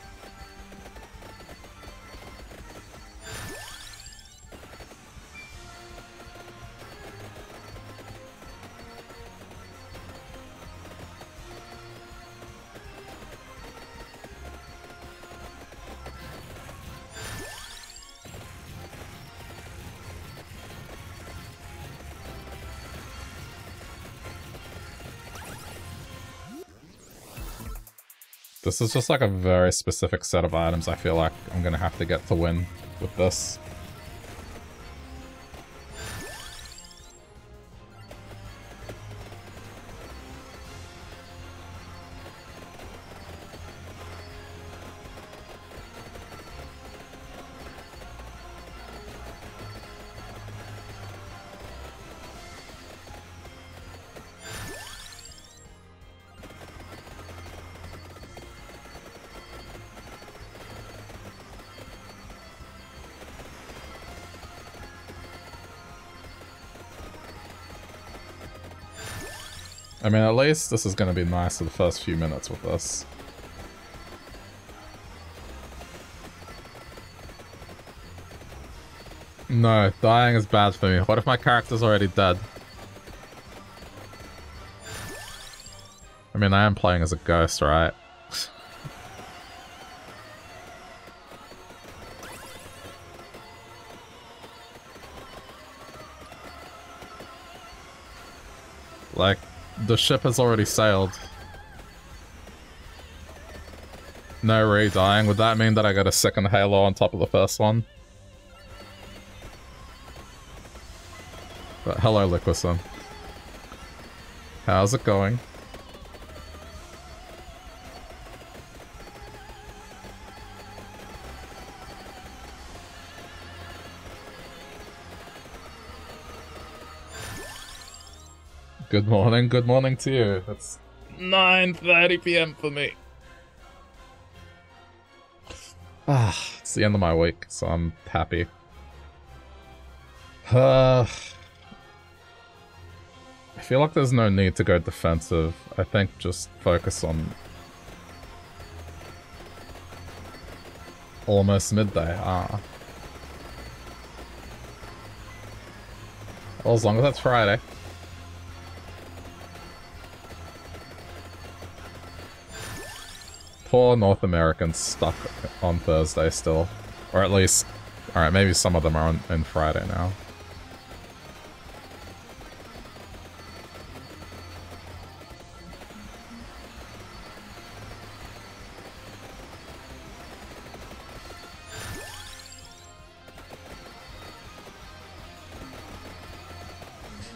This is just like a very specific set of items I feel like I'm gonna have to get to win with this. Least this is going to be nice for the first few minutes with this. No, dying is bad for me. What if my character's already dead? I mean, I am playing as a ghost, right? The ship has already sailed. No re-dying. Would that mean that I got a second halo on top of the first one? But hello, Liquison. How's it going? Good morning, good morning to you. It's 9.30 p.m. for me. Ah, it's the end of my week, so I'm happy. Uh, I feel like there's no need to go defensive. I think just focus on almost midday. Ah. Well, as long as that's Friday. Poor North Americans stuck on Thursday still. Or at least, alright, maybe some of them are on, in Friday now.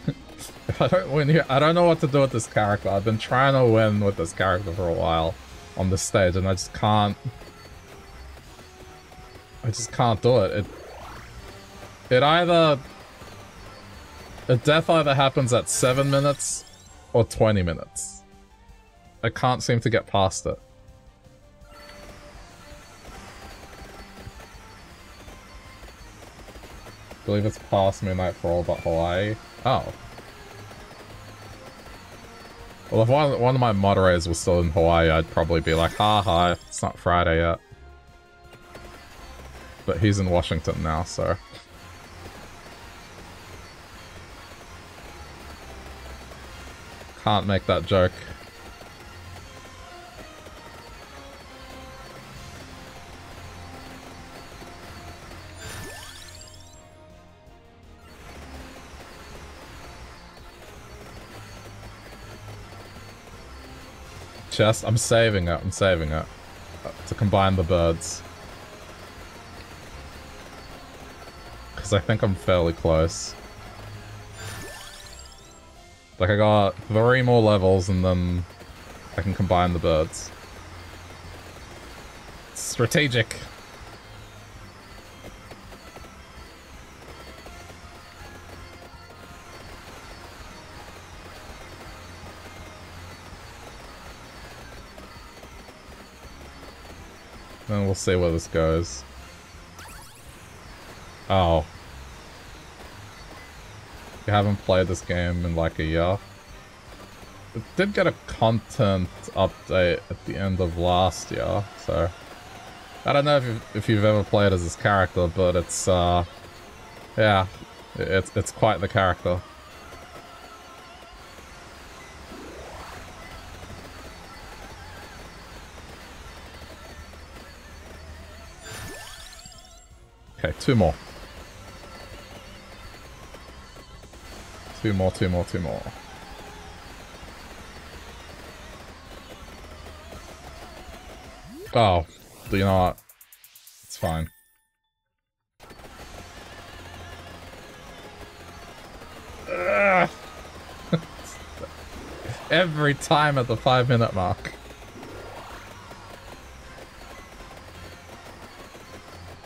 I don't win here. I don't know what to do with this character. I've been trying to win with this character for a while on the stage, and I just can't... I just can't do it. It, it either... A death either happens at 7 minutes or 20 minutes. I can't seem to get past it. I believe it's past Midnight for all but Hawaii. Oh. Well, if one, one of my moderators was still in Hawaii, I'd probably be like, ha ha, it's not Friday yet. But he's in Washington now, so... Can't make that joke. Chest. I'm saving it. I'm saving it. To combine the birds. Because I think I'm fairly close. Like, I got three more levels and then I can combine the birds. Strategic. Then we'll see where this goes. Oh. You haven't played this game in like a year? It did get a content update at the end of last year, so... I don't know if you've, if you've ever played as this character, but it's, uh... Yeah, it's, it's quite the character. Okay, two more. Two more, two more, two more. Oh, do you know what? It's fine. Every time at the five minute mark.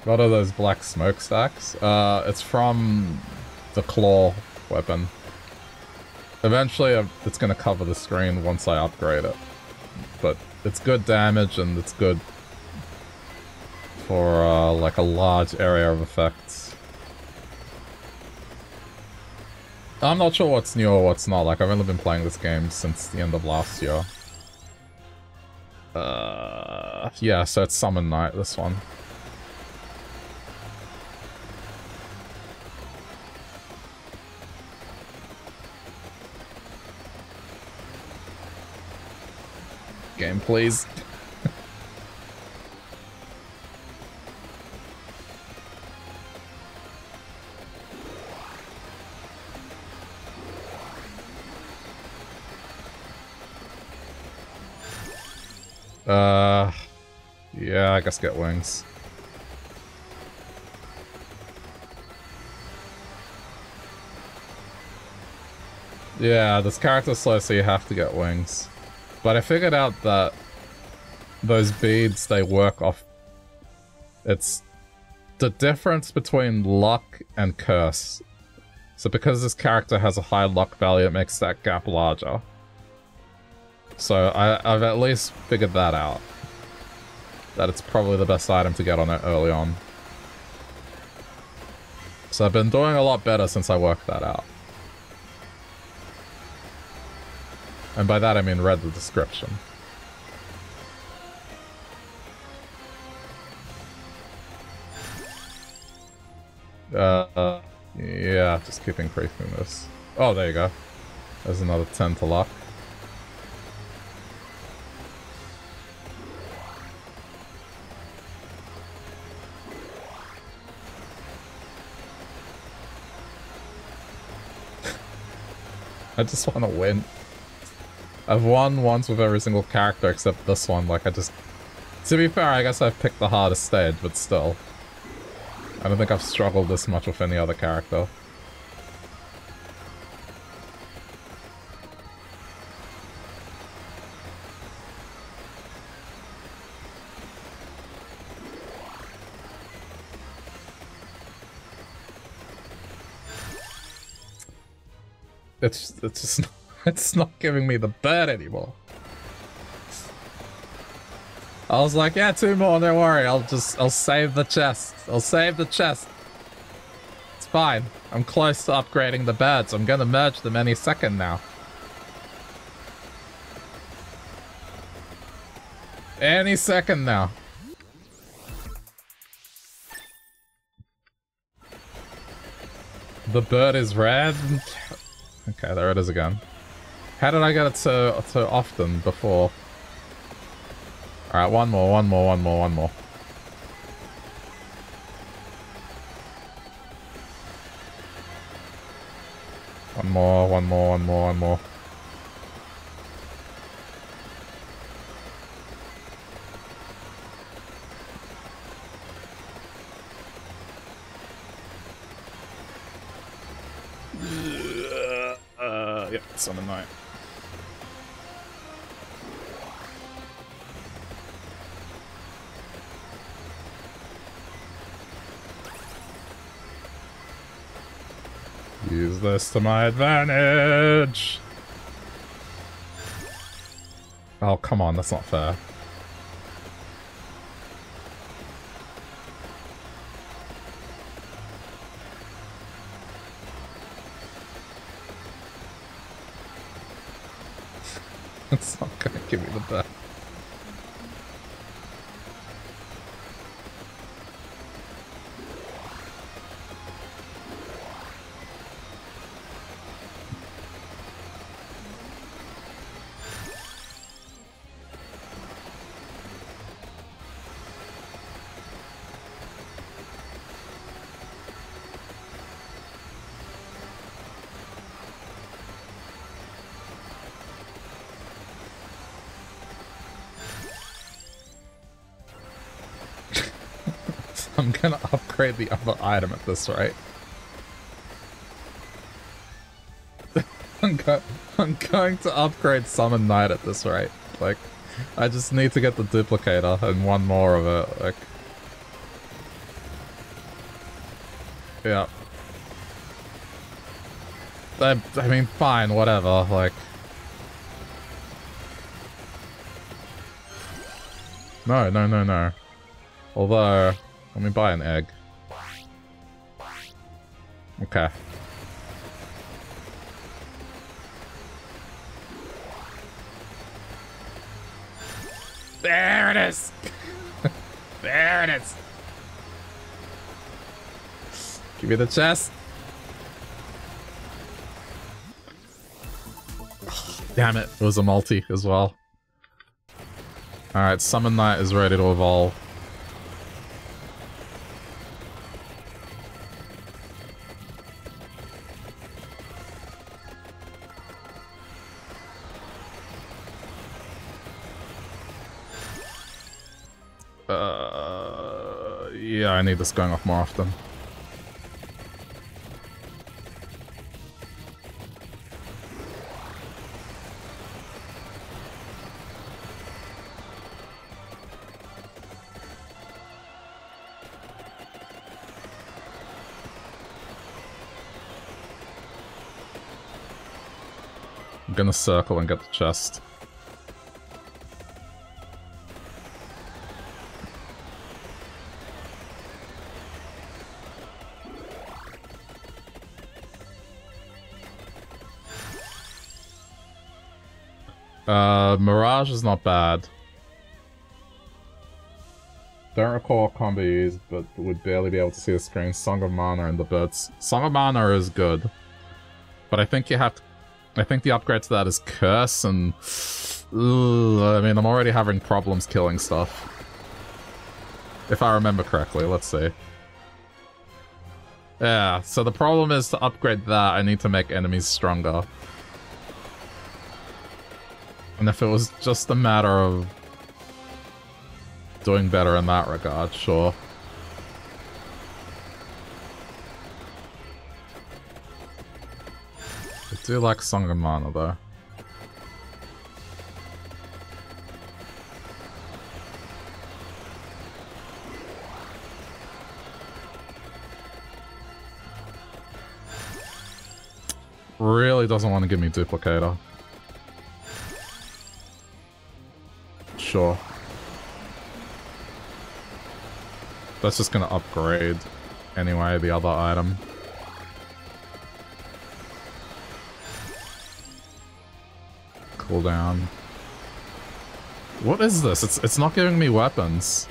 What are those black smokestacks? Uh, it's from the claw weapon. Eventually, uh, it's going to cover the screen once I upgrade it. But it's good damage and it's good for uh, like a large area of effects. I'm not sure what's new or what's not. Like, I've only been playing this game since the end of last year. Uh, yeah, so it's Summon Night, this one. Game, please. uh, yeah, I guess get wings. Yeah, this character's slow, so you have to get wings. But I figured out that those beads, they work off... It's the difference between luck and curse. So because this character has a high luck value, it makes that gap larger. So I, I've at least figured that out. That it's probably the best item to get on it early on. So I've been doing a lot better since I worked that out. And by that I mean read the description. Uh, yeah, just keep increasing this. Oh, there you go. There's another 10 to lock. I just want to win. I've won once with every single character except this one, like I just... To be fair, I guess I've picked the hardest stage, but still. I don't think I've struggled this much with any other character. It's, it's just... it's not giving me the bird anymore. I was like, yeah, two more, don't worry. I'll just, I'll save the chest. I'll save the chest. It's fine. I'm close to upgrading the birds. I'm gonna merge them any second now. Any second now. The bird is red. Okay, there it is again. How did I get it so, so often before? Alright, one more, one more, one more, one more. One more, one more, one more, one more. Uh, yep, summon night. This to my advantage! Oh, come on, that's not fair. it's not gonna give me the best. Upgrade the other item at this rate. I'm, go I'm going to upgrade Summon Night at this rate. Like, I just need to get the duplicator and one more of it. Like, yeah. I, I mean, fine, whatever. Like, no, no, no, no. Although, let me buy an egg. Okay. There it is! there it is! Give me the chest. Damn it, it was a multi as well. Alright, Summon Night is ready to evolve. I need this going off more often. I'm gonna circle and get the chest. Mirage is not bad. Don't recall what combo used, but would barely be able to see the screen. Song of Mana and the birds. Song of Mana is good. But I think you have to... I think the upgrade to that is Curse, and... Ugh, I mean, I'm already having problems killing stuff. If I remember correctly, let's see. Yeah, so the problem is to upgrade that, I need to make enemies stronger. And if it was just a matter of doing better in that regard, sure. I do like Song of Mana though. Really doesn't want to give me Duplicator. Sure. That's just gonna upgrade anyway, the other item. Cooldown. What is this? It's it's not giving me weapons.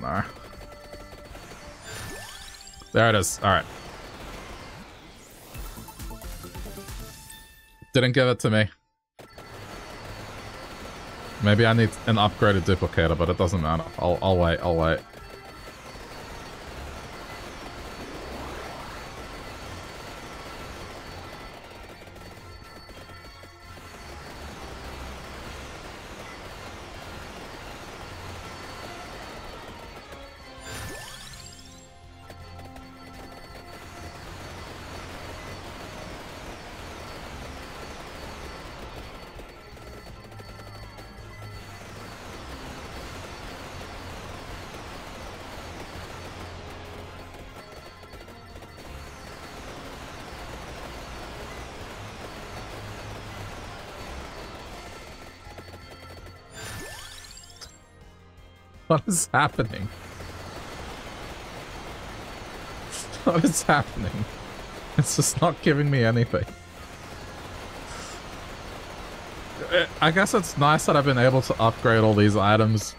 Don't. There it is. All right. Didn't give it to me. Maybe I need an upgraded duplicator, but it doesn't matter. I'll, I'll wait, I'll wait. Is happening? What is happening? It's just not giving me anything. I guess it's nice that I've been able to upgrade all these items.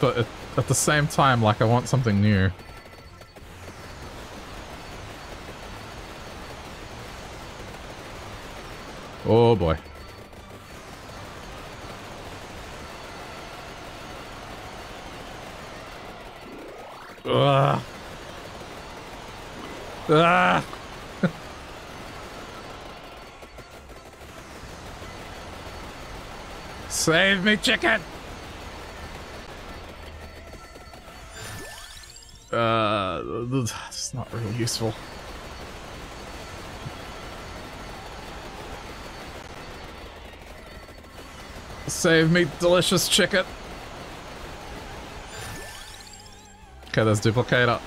But at the same time, like, I want something new. Oh boy. Ugh. Ah! Save me, chicken! Uh, it's not really useful. Save me, delicious chicken. Okay, there's duplicator.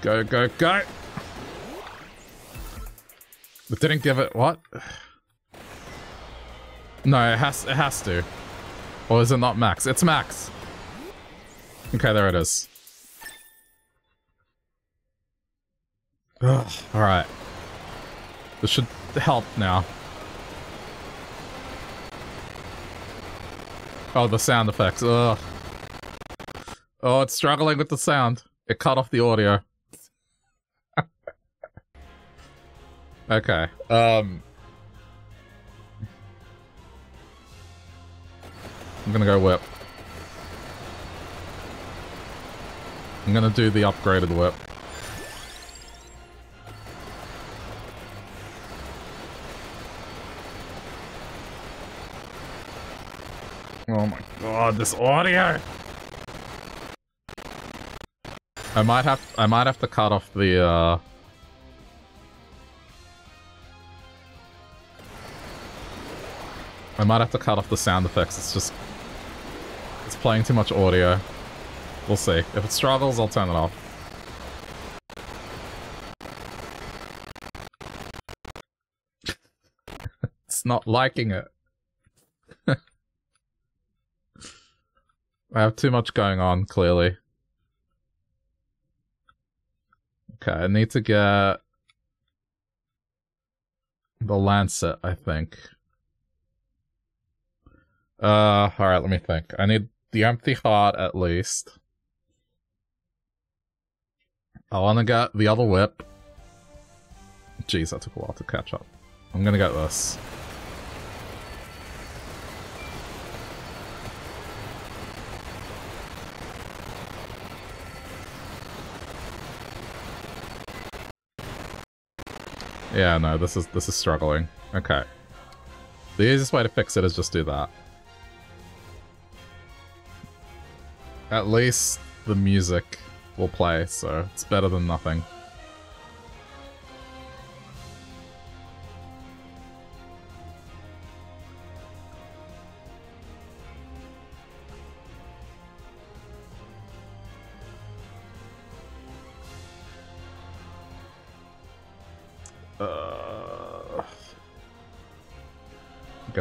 Go, go, go! It didn't give it what? No, it has it has to. Or is it not max? It's max. Okay, there it is. Alright. This should help now. Oh, the sound effects. Ugh. Oh, it's struggling with the sound. It cut off the audio. okay. Um. I'm gonna go whip. I'm gonna do the upgraded whip. Oh my god, this audio! I might have I might have to cut off the uh I might have to cut off the sound effects, it's just it's playing too much audio. We'll see. If it struggles, I'll turn it off. it's not liking it. I have too much going on, clearly. Okay, I need to get the Lancet, I think. Uh, alright, let me think. I need the Empty Heart, at least. I want to get the other whip. Jeez, that took a while to catch up. I'm gonna get this. Yeah, no, this is this is struggling. Okay. The easiest way to fix it is just do that. At least the music will play, so it's better than nothing.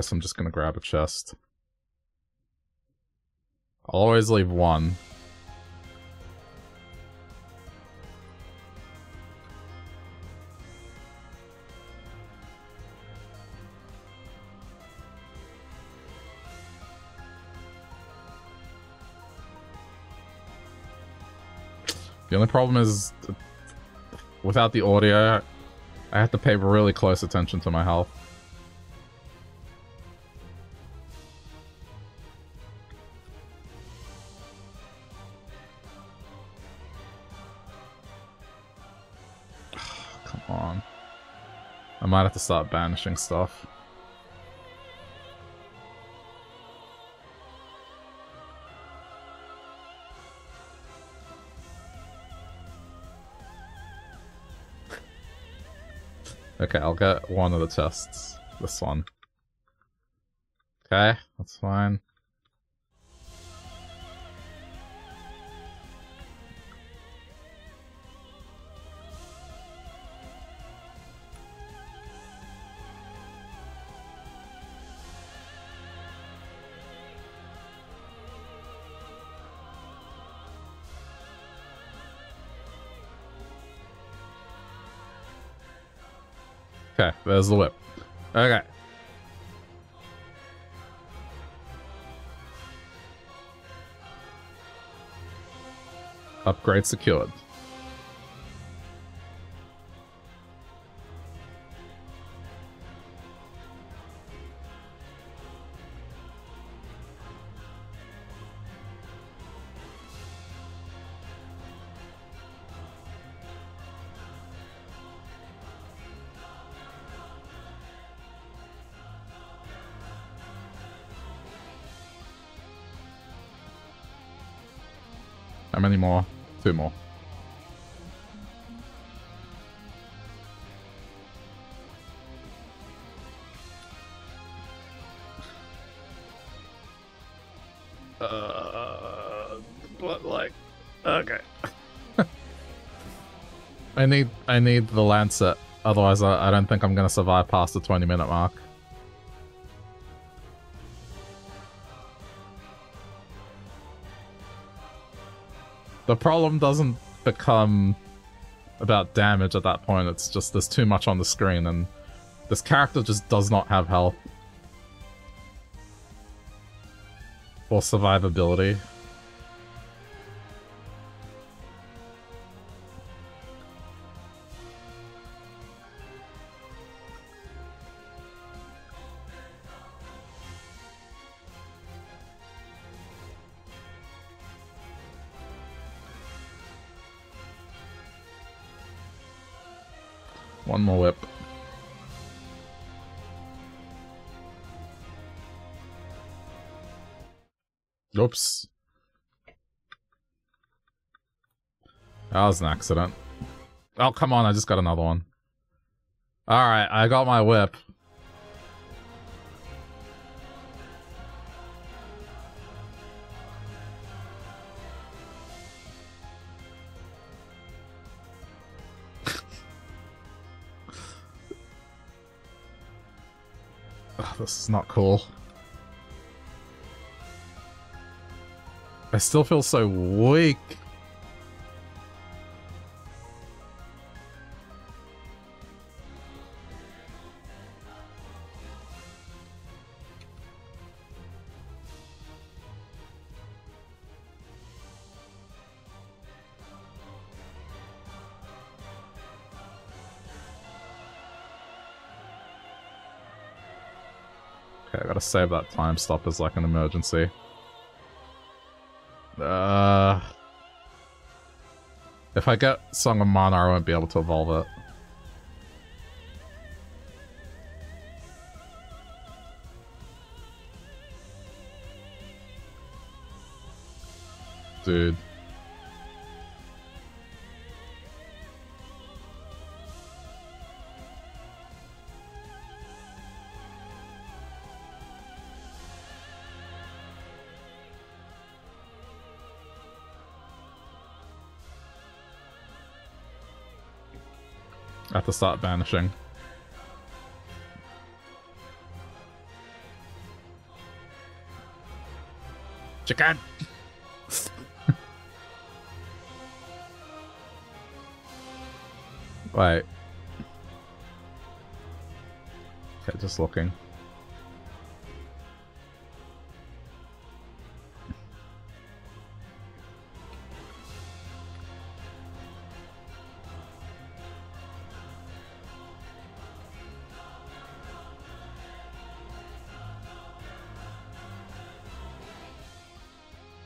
Guess I'm just gonna grab a chest. I'll always leave one. The only problem is, without the audio, I have to pay really close attention to my health. To start banishing stuff. Okay, I'll get one of the chests. This one. Okay, that's fine. There's the whip. Okay. Upgrade secured. More? Two more. Uh, but like, okay. I need I need the Lancet, otherwise I, I don't think I'm gonna survive past the 20 minute mark. The problem doesn't become about damage at that point, it's just there's too much on the screen and this character just does not have health. Or survivability. That was an accident. Oh, come on, I just got another one. Alright, I got my whip. This is not cool. I still feel so weak. Save that time stop as like an emergency. Uh, if I get Song of Mana, I won't be able to evolve it. Dude. Start vanishing. Chicken! Wait. Okay, just looking.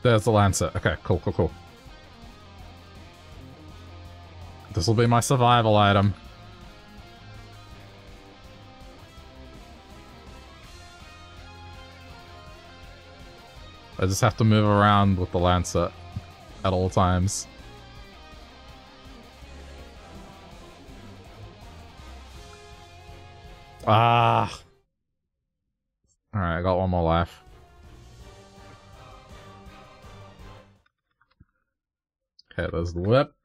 There's the Lancet. Okay, cool, cool, cool. This will be my survival item. I just have to move around with the Lancet at all times. Okay, there's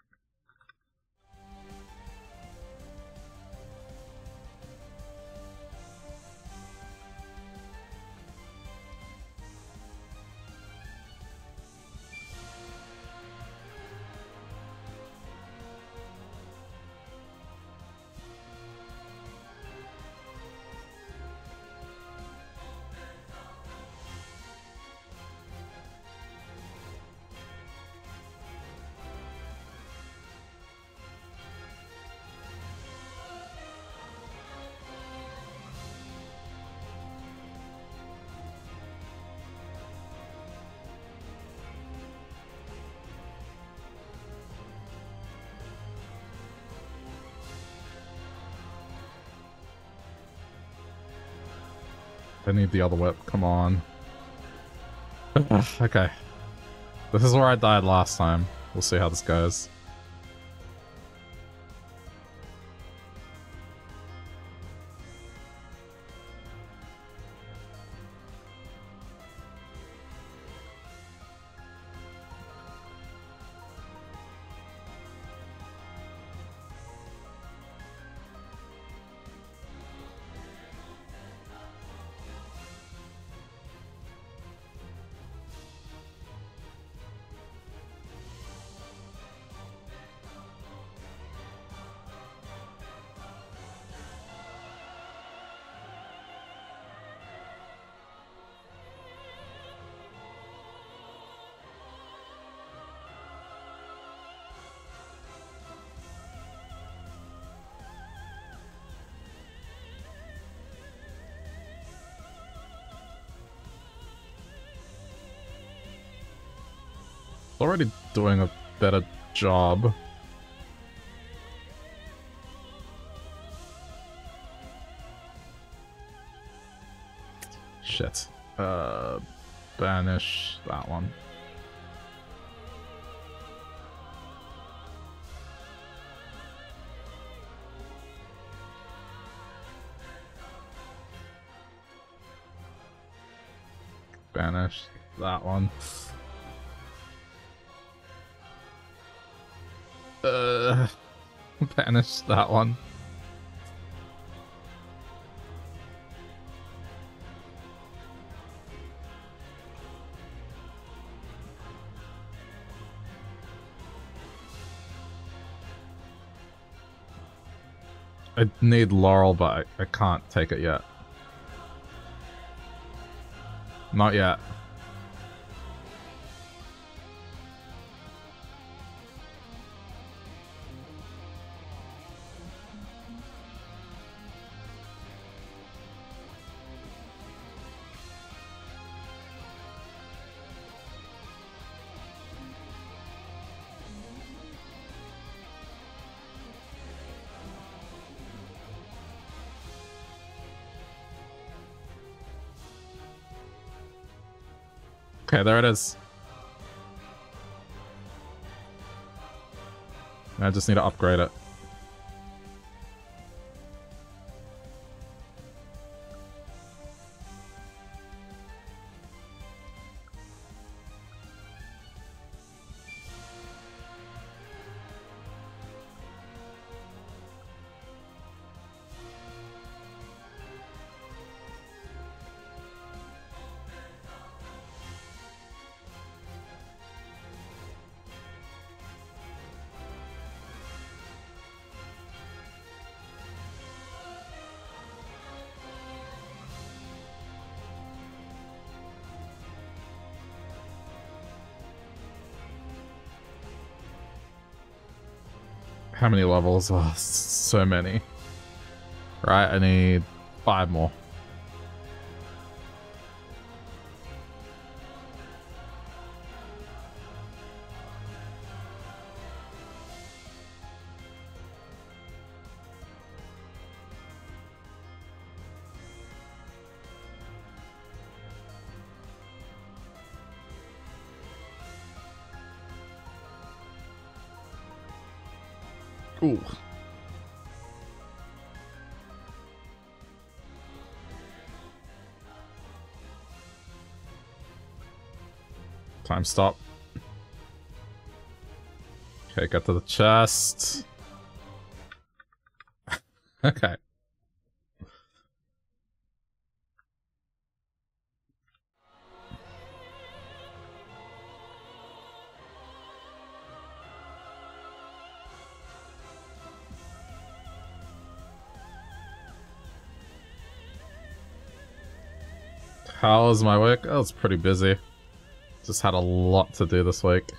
I need the other whip. Come on. okay. This is where I died last time. We'll see how this goes. Already doing a better job. Shit. Uh, banish that one. Banish that one. banish that one. I need Laurel, but I, I can't take it yet. Not yet. Okay, there it is. I just need to upgrade it. How many levels? Oh, so many. Right, I need five more. Time stop. Okay, get to the chest. okay. How was my week? Oh, was pretty busy. Just had a lot to do this week.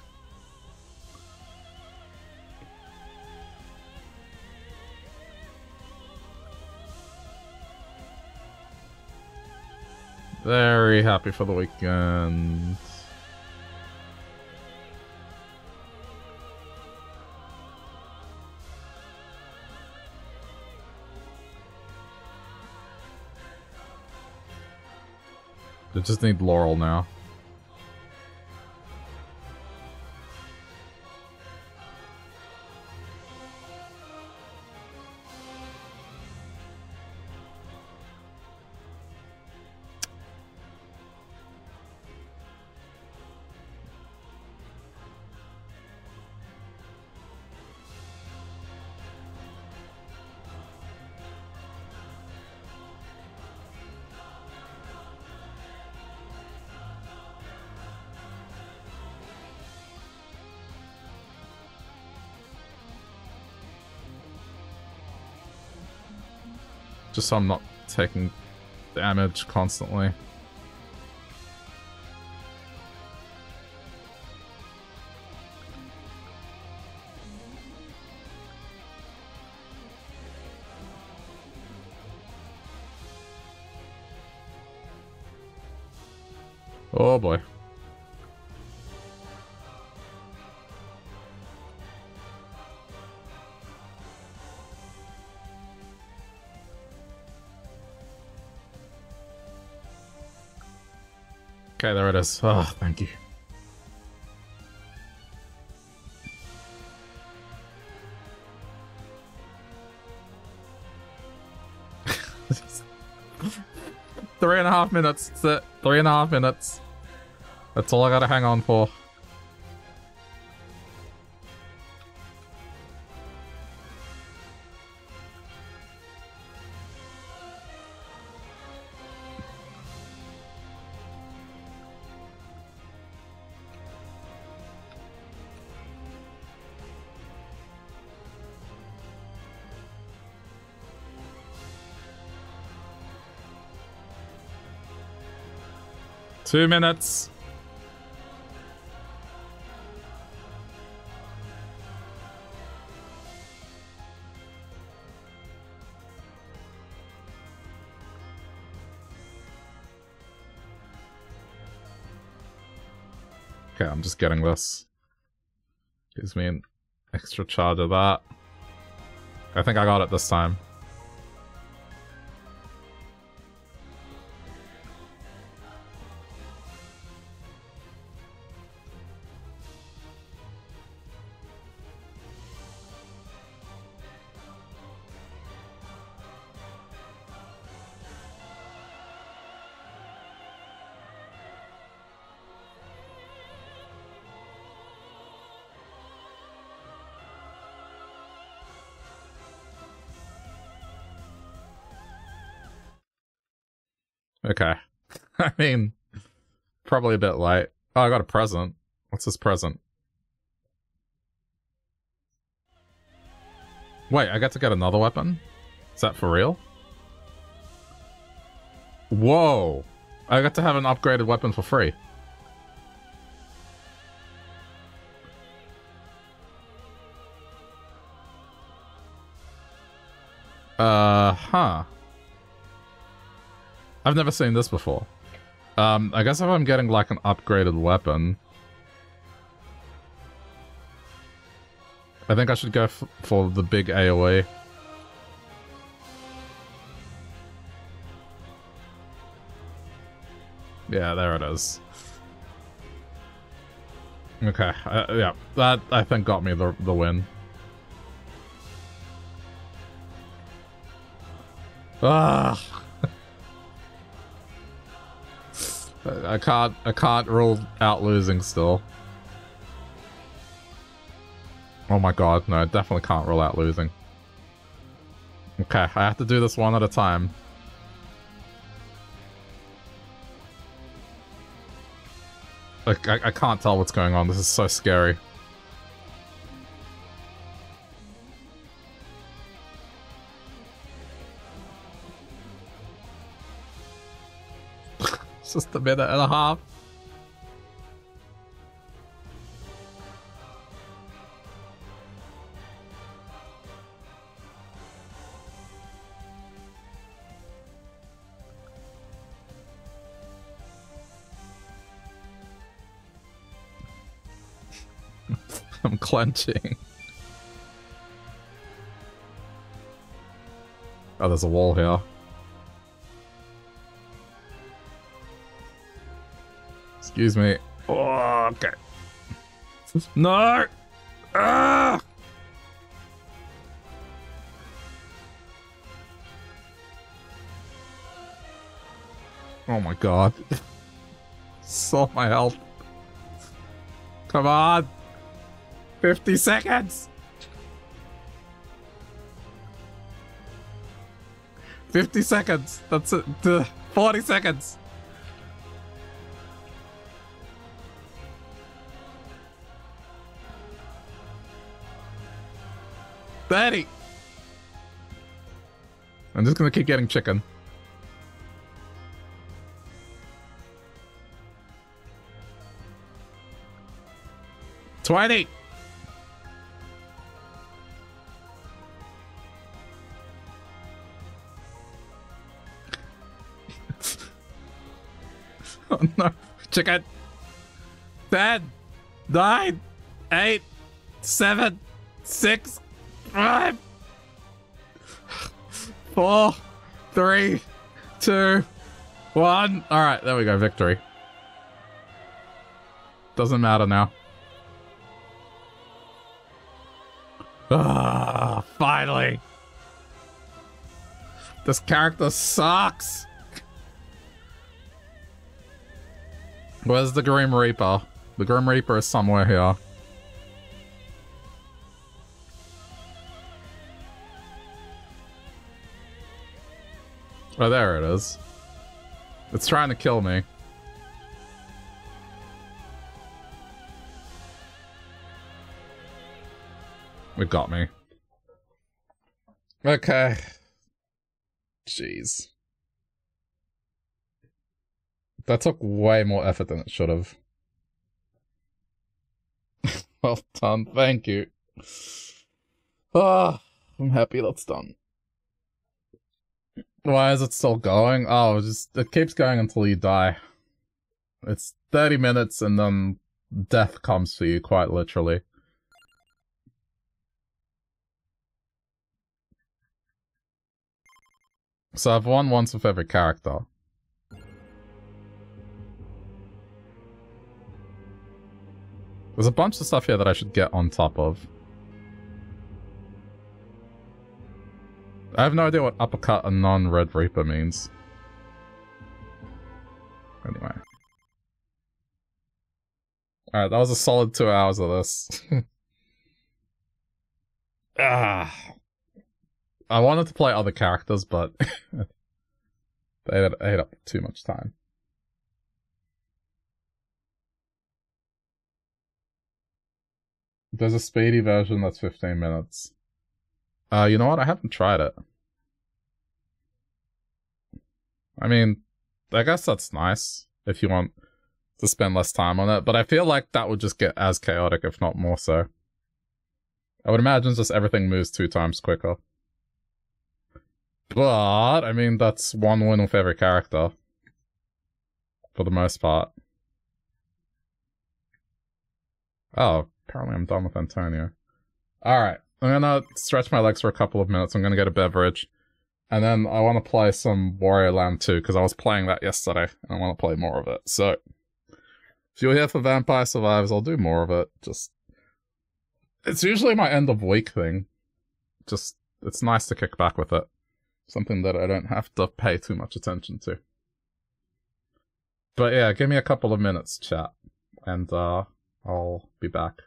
Very happy for the weekend. I just need Laurel now. So I'm not taking damage constantly. Okay, there it is. Oh, thank you. Three and a half minutes. That's it. Three and a half minutes. That's all I gotta hang on for. Two minutes. Okay, I'm just getting this. Gives me an extra charge of that. I think I got it this time. mean, probably a bit late. Oh, I got a present. What's this present? Wait, I got to get another weapon? Is that for real? Whoa! I got to have an upgraded weapon for free. Uh, huh. I've never seen this before. Um, I guess if I'm getting like an upgraded weapon... I think I should go for the big AoE. Yeah, there it is. Okay, uh, yeah, that I think got me the, the win. Ah! I can't I can't rule out losing still. Oh my god, no, I definitely can't rule out losing. Okay, I have to do this one at a time. Like, I, I can't tell what's going on. This is so scary. Just a minute and a half. I'm clenching. Oh, there's a wall here. Excuse me. Oh, okay. No! Ah! Oh my god. Saw my health. Come on! 50 seconds! 50 seconds! That's it. 40 seconds! Thirty. I'm just gonna keep getting chicken. Twenty. oh no. Chicken. Ten. Nine. Eight. Seven. Six. Five. Four. Three. Two. One. Alright, there we go. Victory. Doesn't matter now. Ah, finally. This character sucks. Where's the Grim Reaper? The Grim Reaper is somewhere here. Oh, there it is. It's trying to kill me. It got me. Okay. Jeez. That took way more effort than it should have. well done, thank you. Ah, oh, I'm happy that's done. Why is it still going? Oh, it just it keeps going until you die. It's 30 minutes and then death comes for you, quite literally. So I've won once with every character. There's a bunch of stuff here that I should get on top of. I have no idea what uppercut a non-Red Reaper means. Anyway. Alright, that was a solid two hours of this. ah. I wanted to play other characters, but they ate up too much time. There's a speedy version that's 15 minutes. Uh, you know what? I haven't tried it. I mean, I guess that's nice if you want to spend less time on it, but I feel like that would just get as chaotic, if not more so. I would imagine just everything moves two times quicker. But, I mean, that's one win with every character. For the most part. Oh, apparently I'm done with Antonio. Alright. I'm gonna stretch my legs for a couple of minutes. I'm gonna get a beverage. And then I want to play some Wario Land 2, because I was playing that yesterday, and I want to play more of it. So, if you're here for Vampire Survivors, I'll do more of it. Just, it's usually my end of week thing. Just, it's nice to kick back with it. Something that I don't have to pay too much attention to. But yeah, give me a couple of minutes, chat, and uh, I'll be back.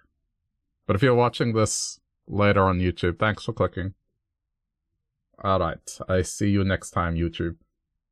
But if you're watching this later on YouTube. Thanks for clicking. Alright, I see you next time, YouTube.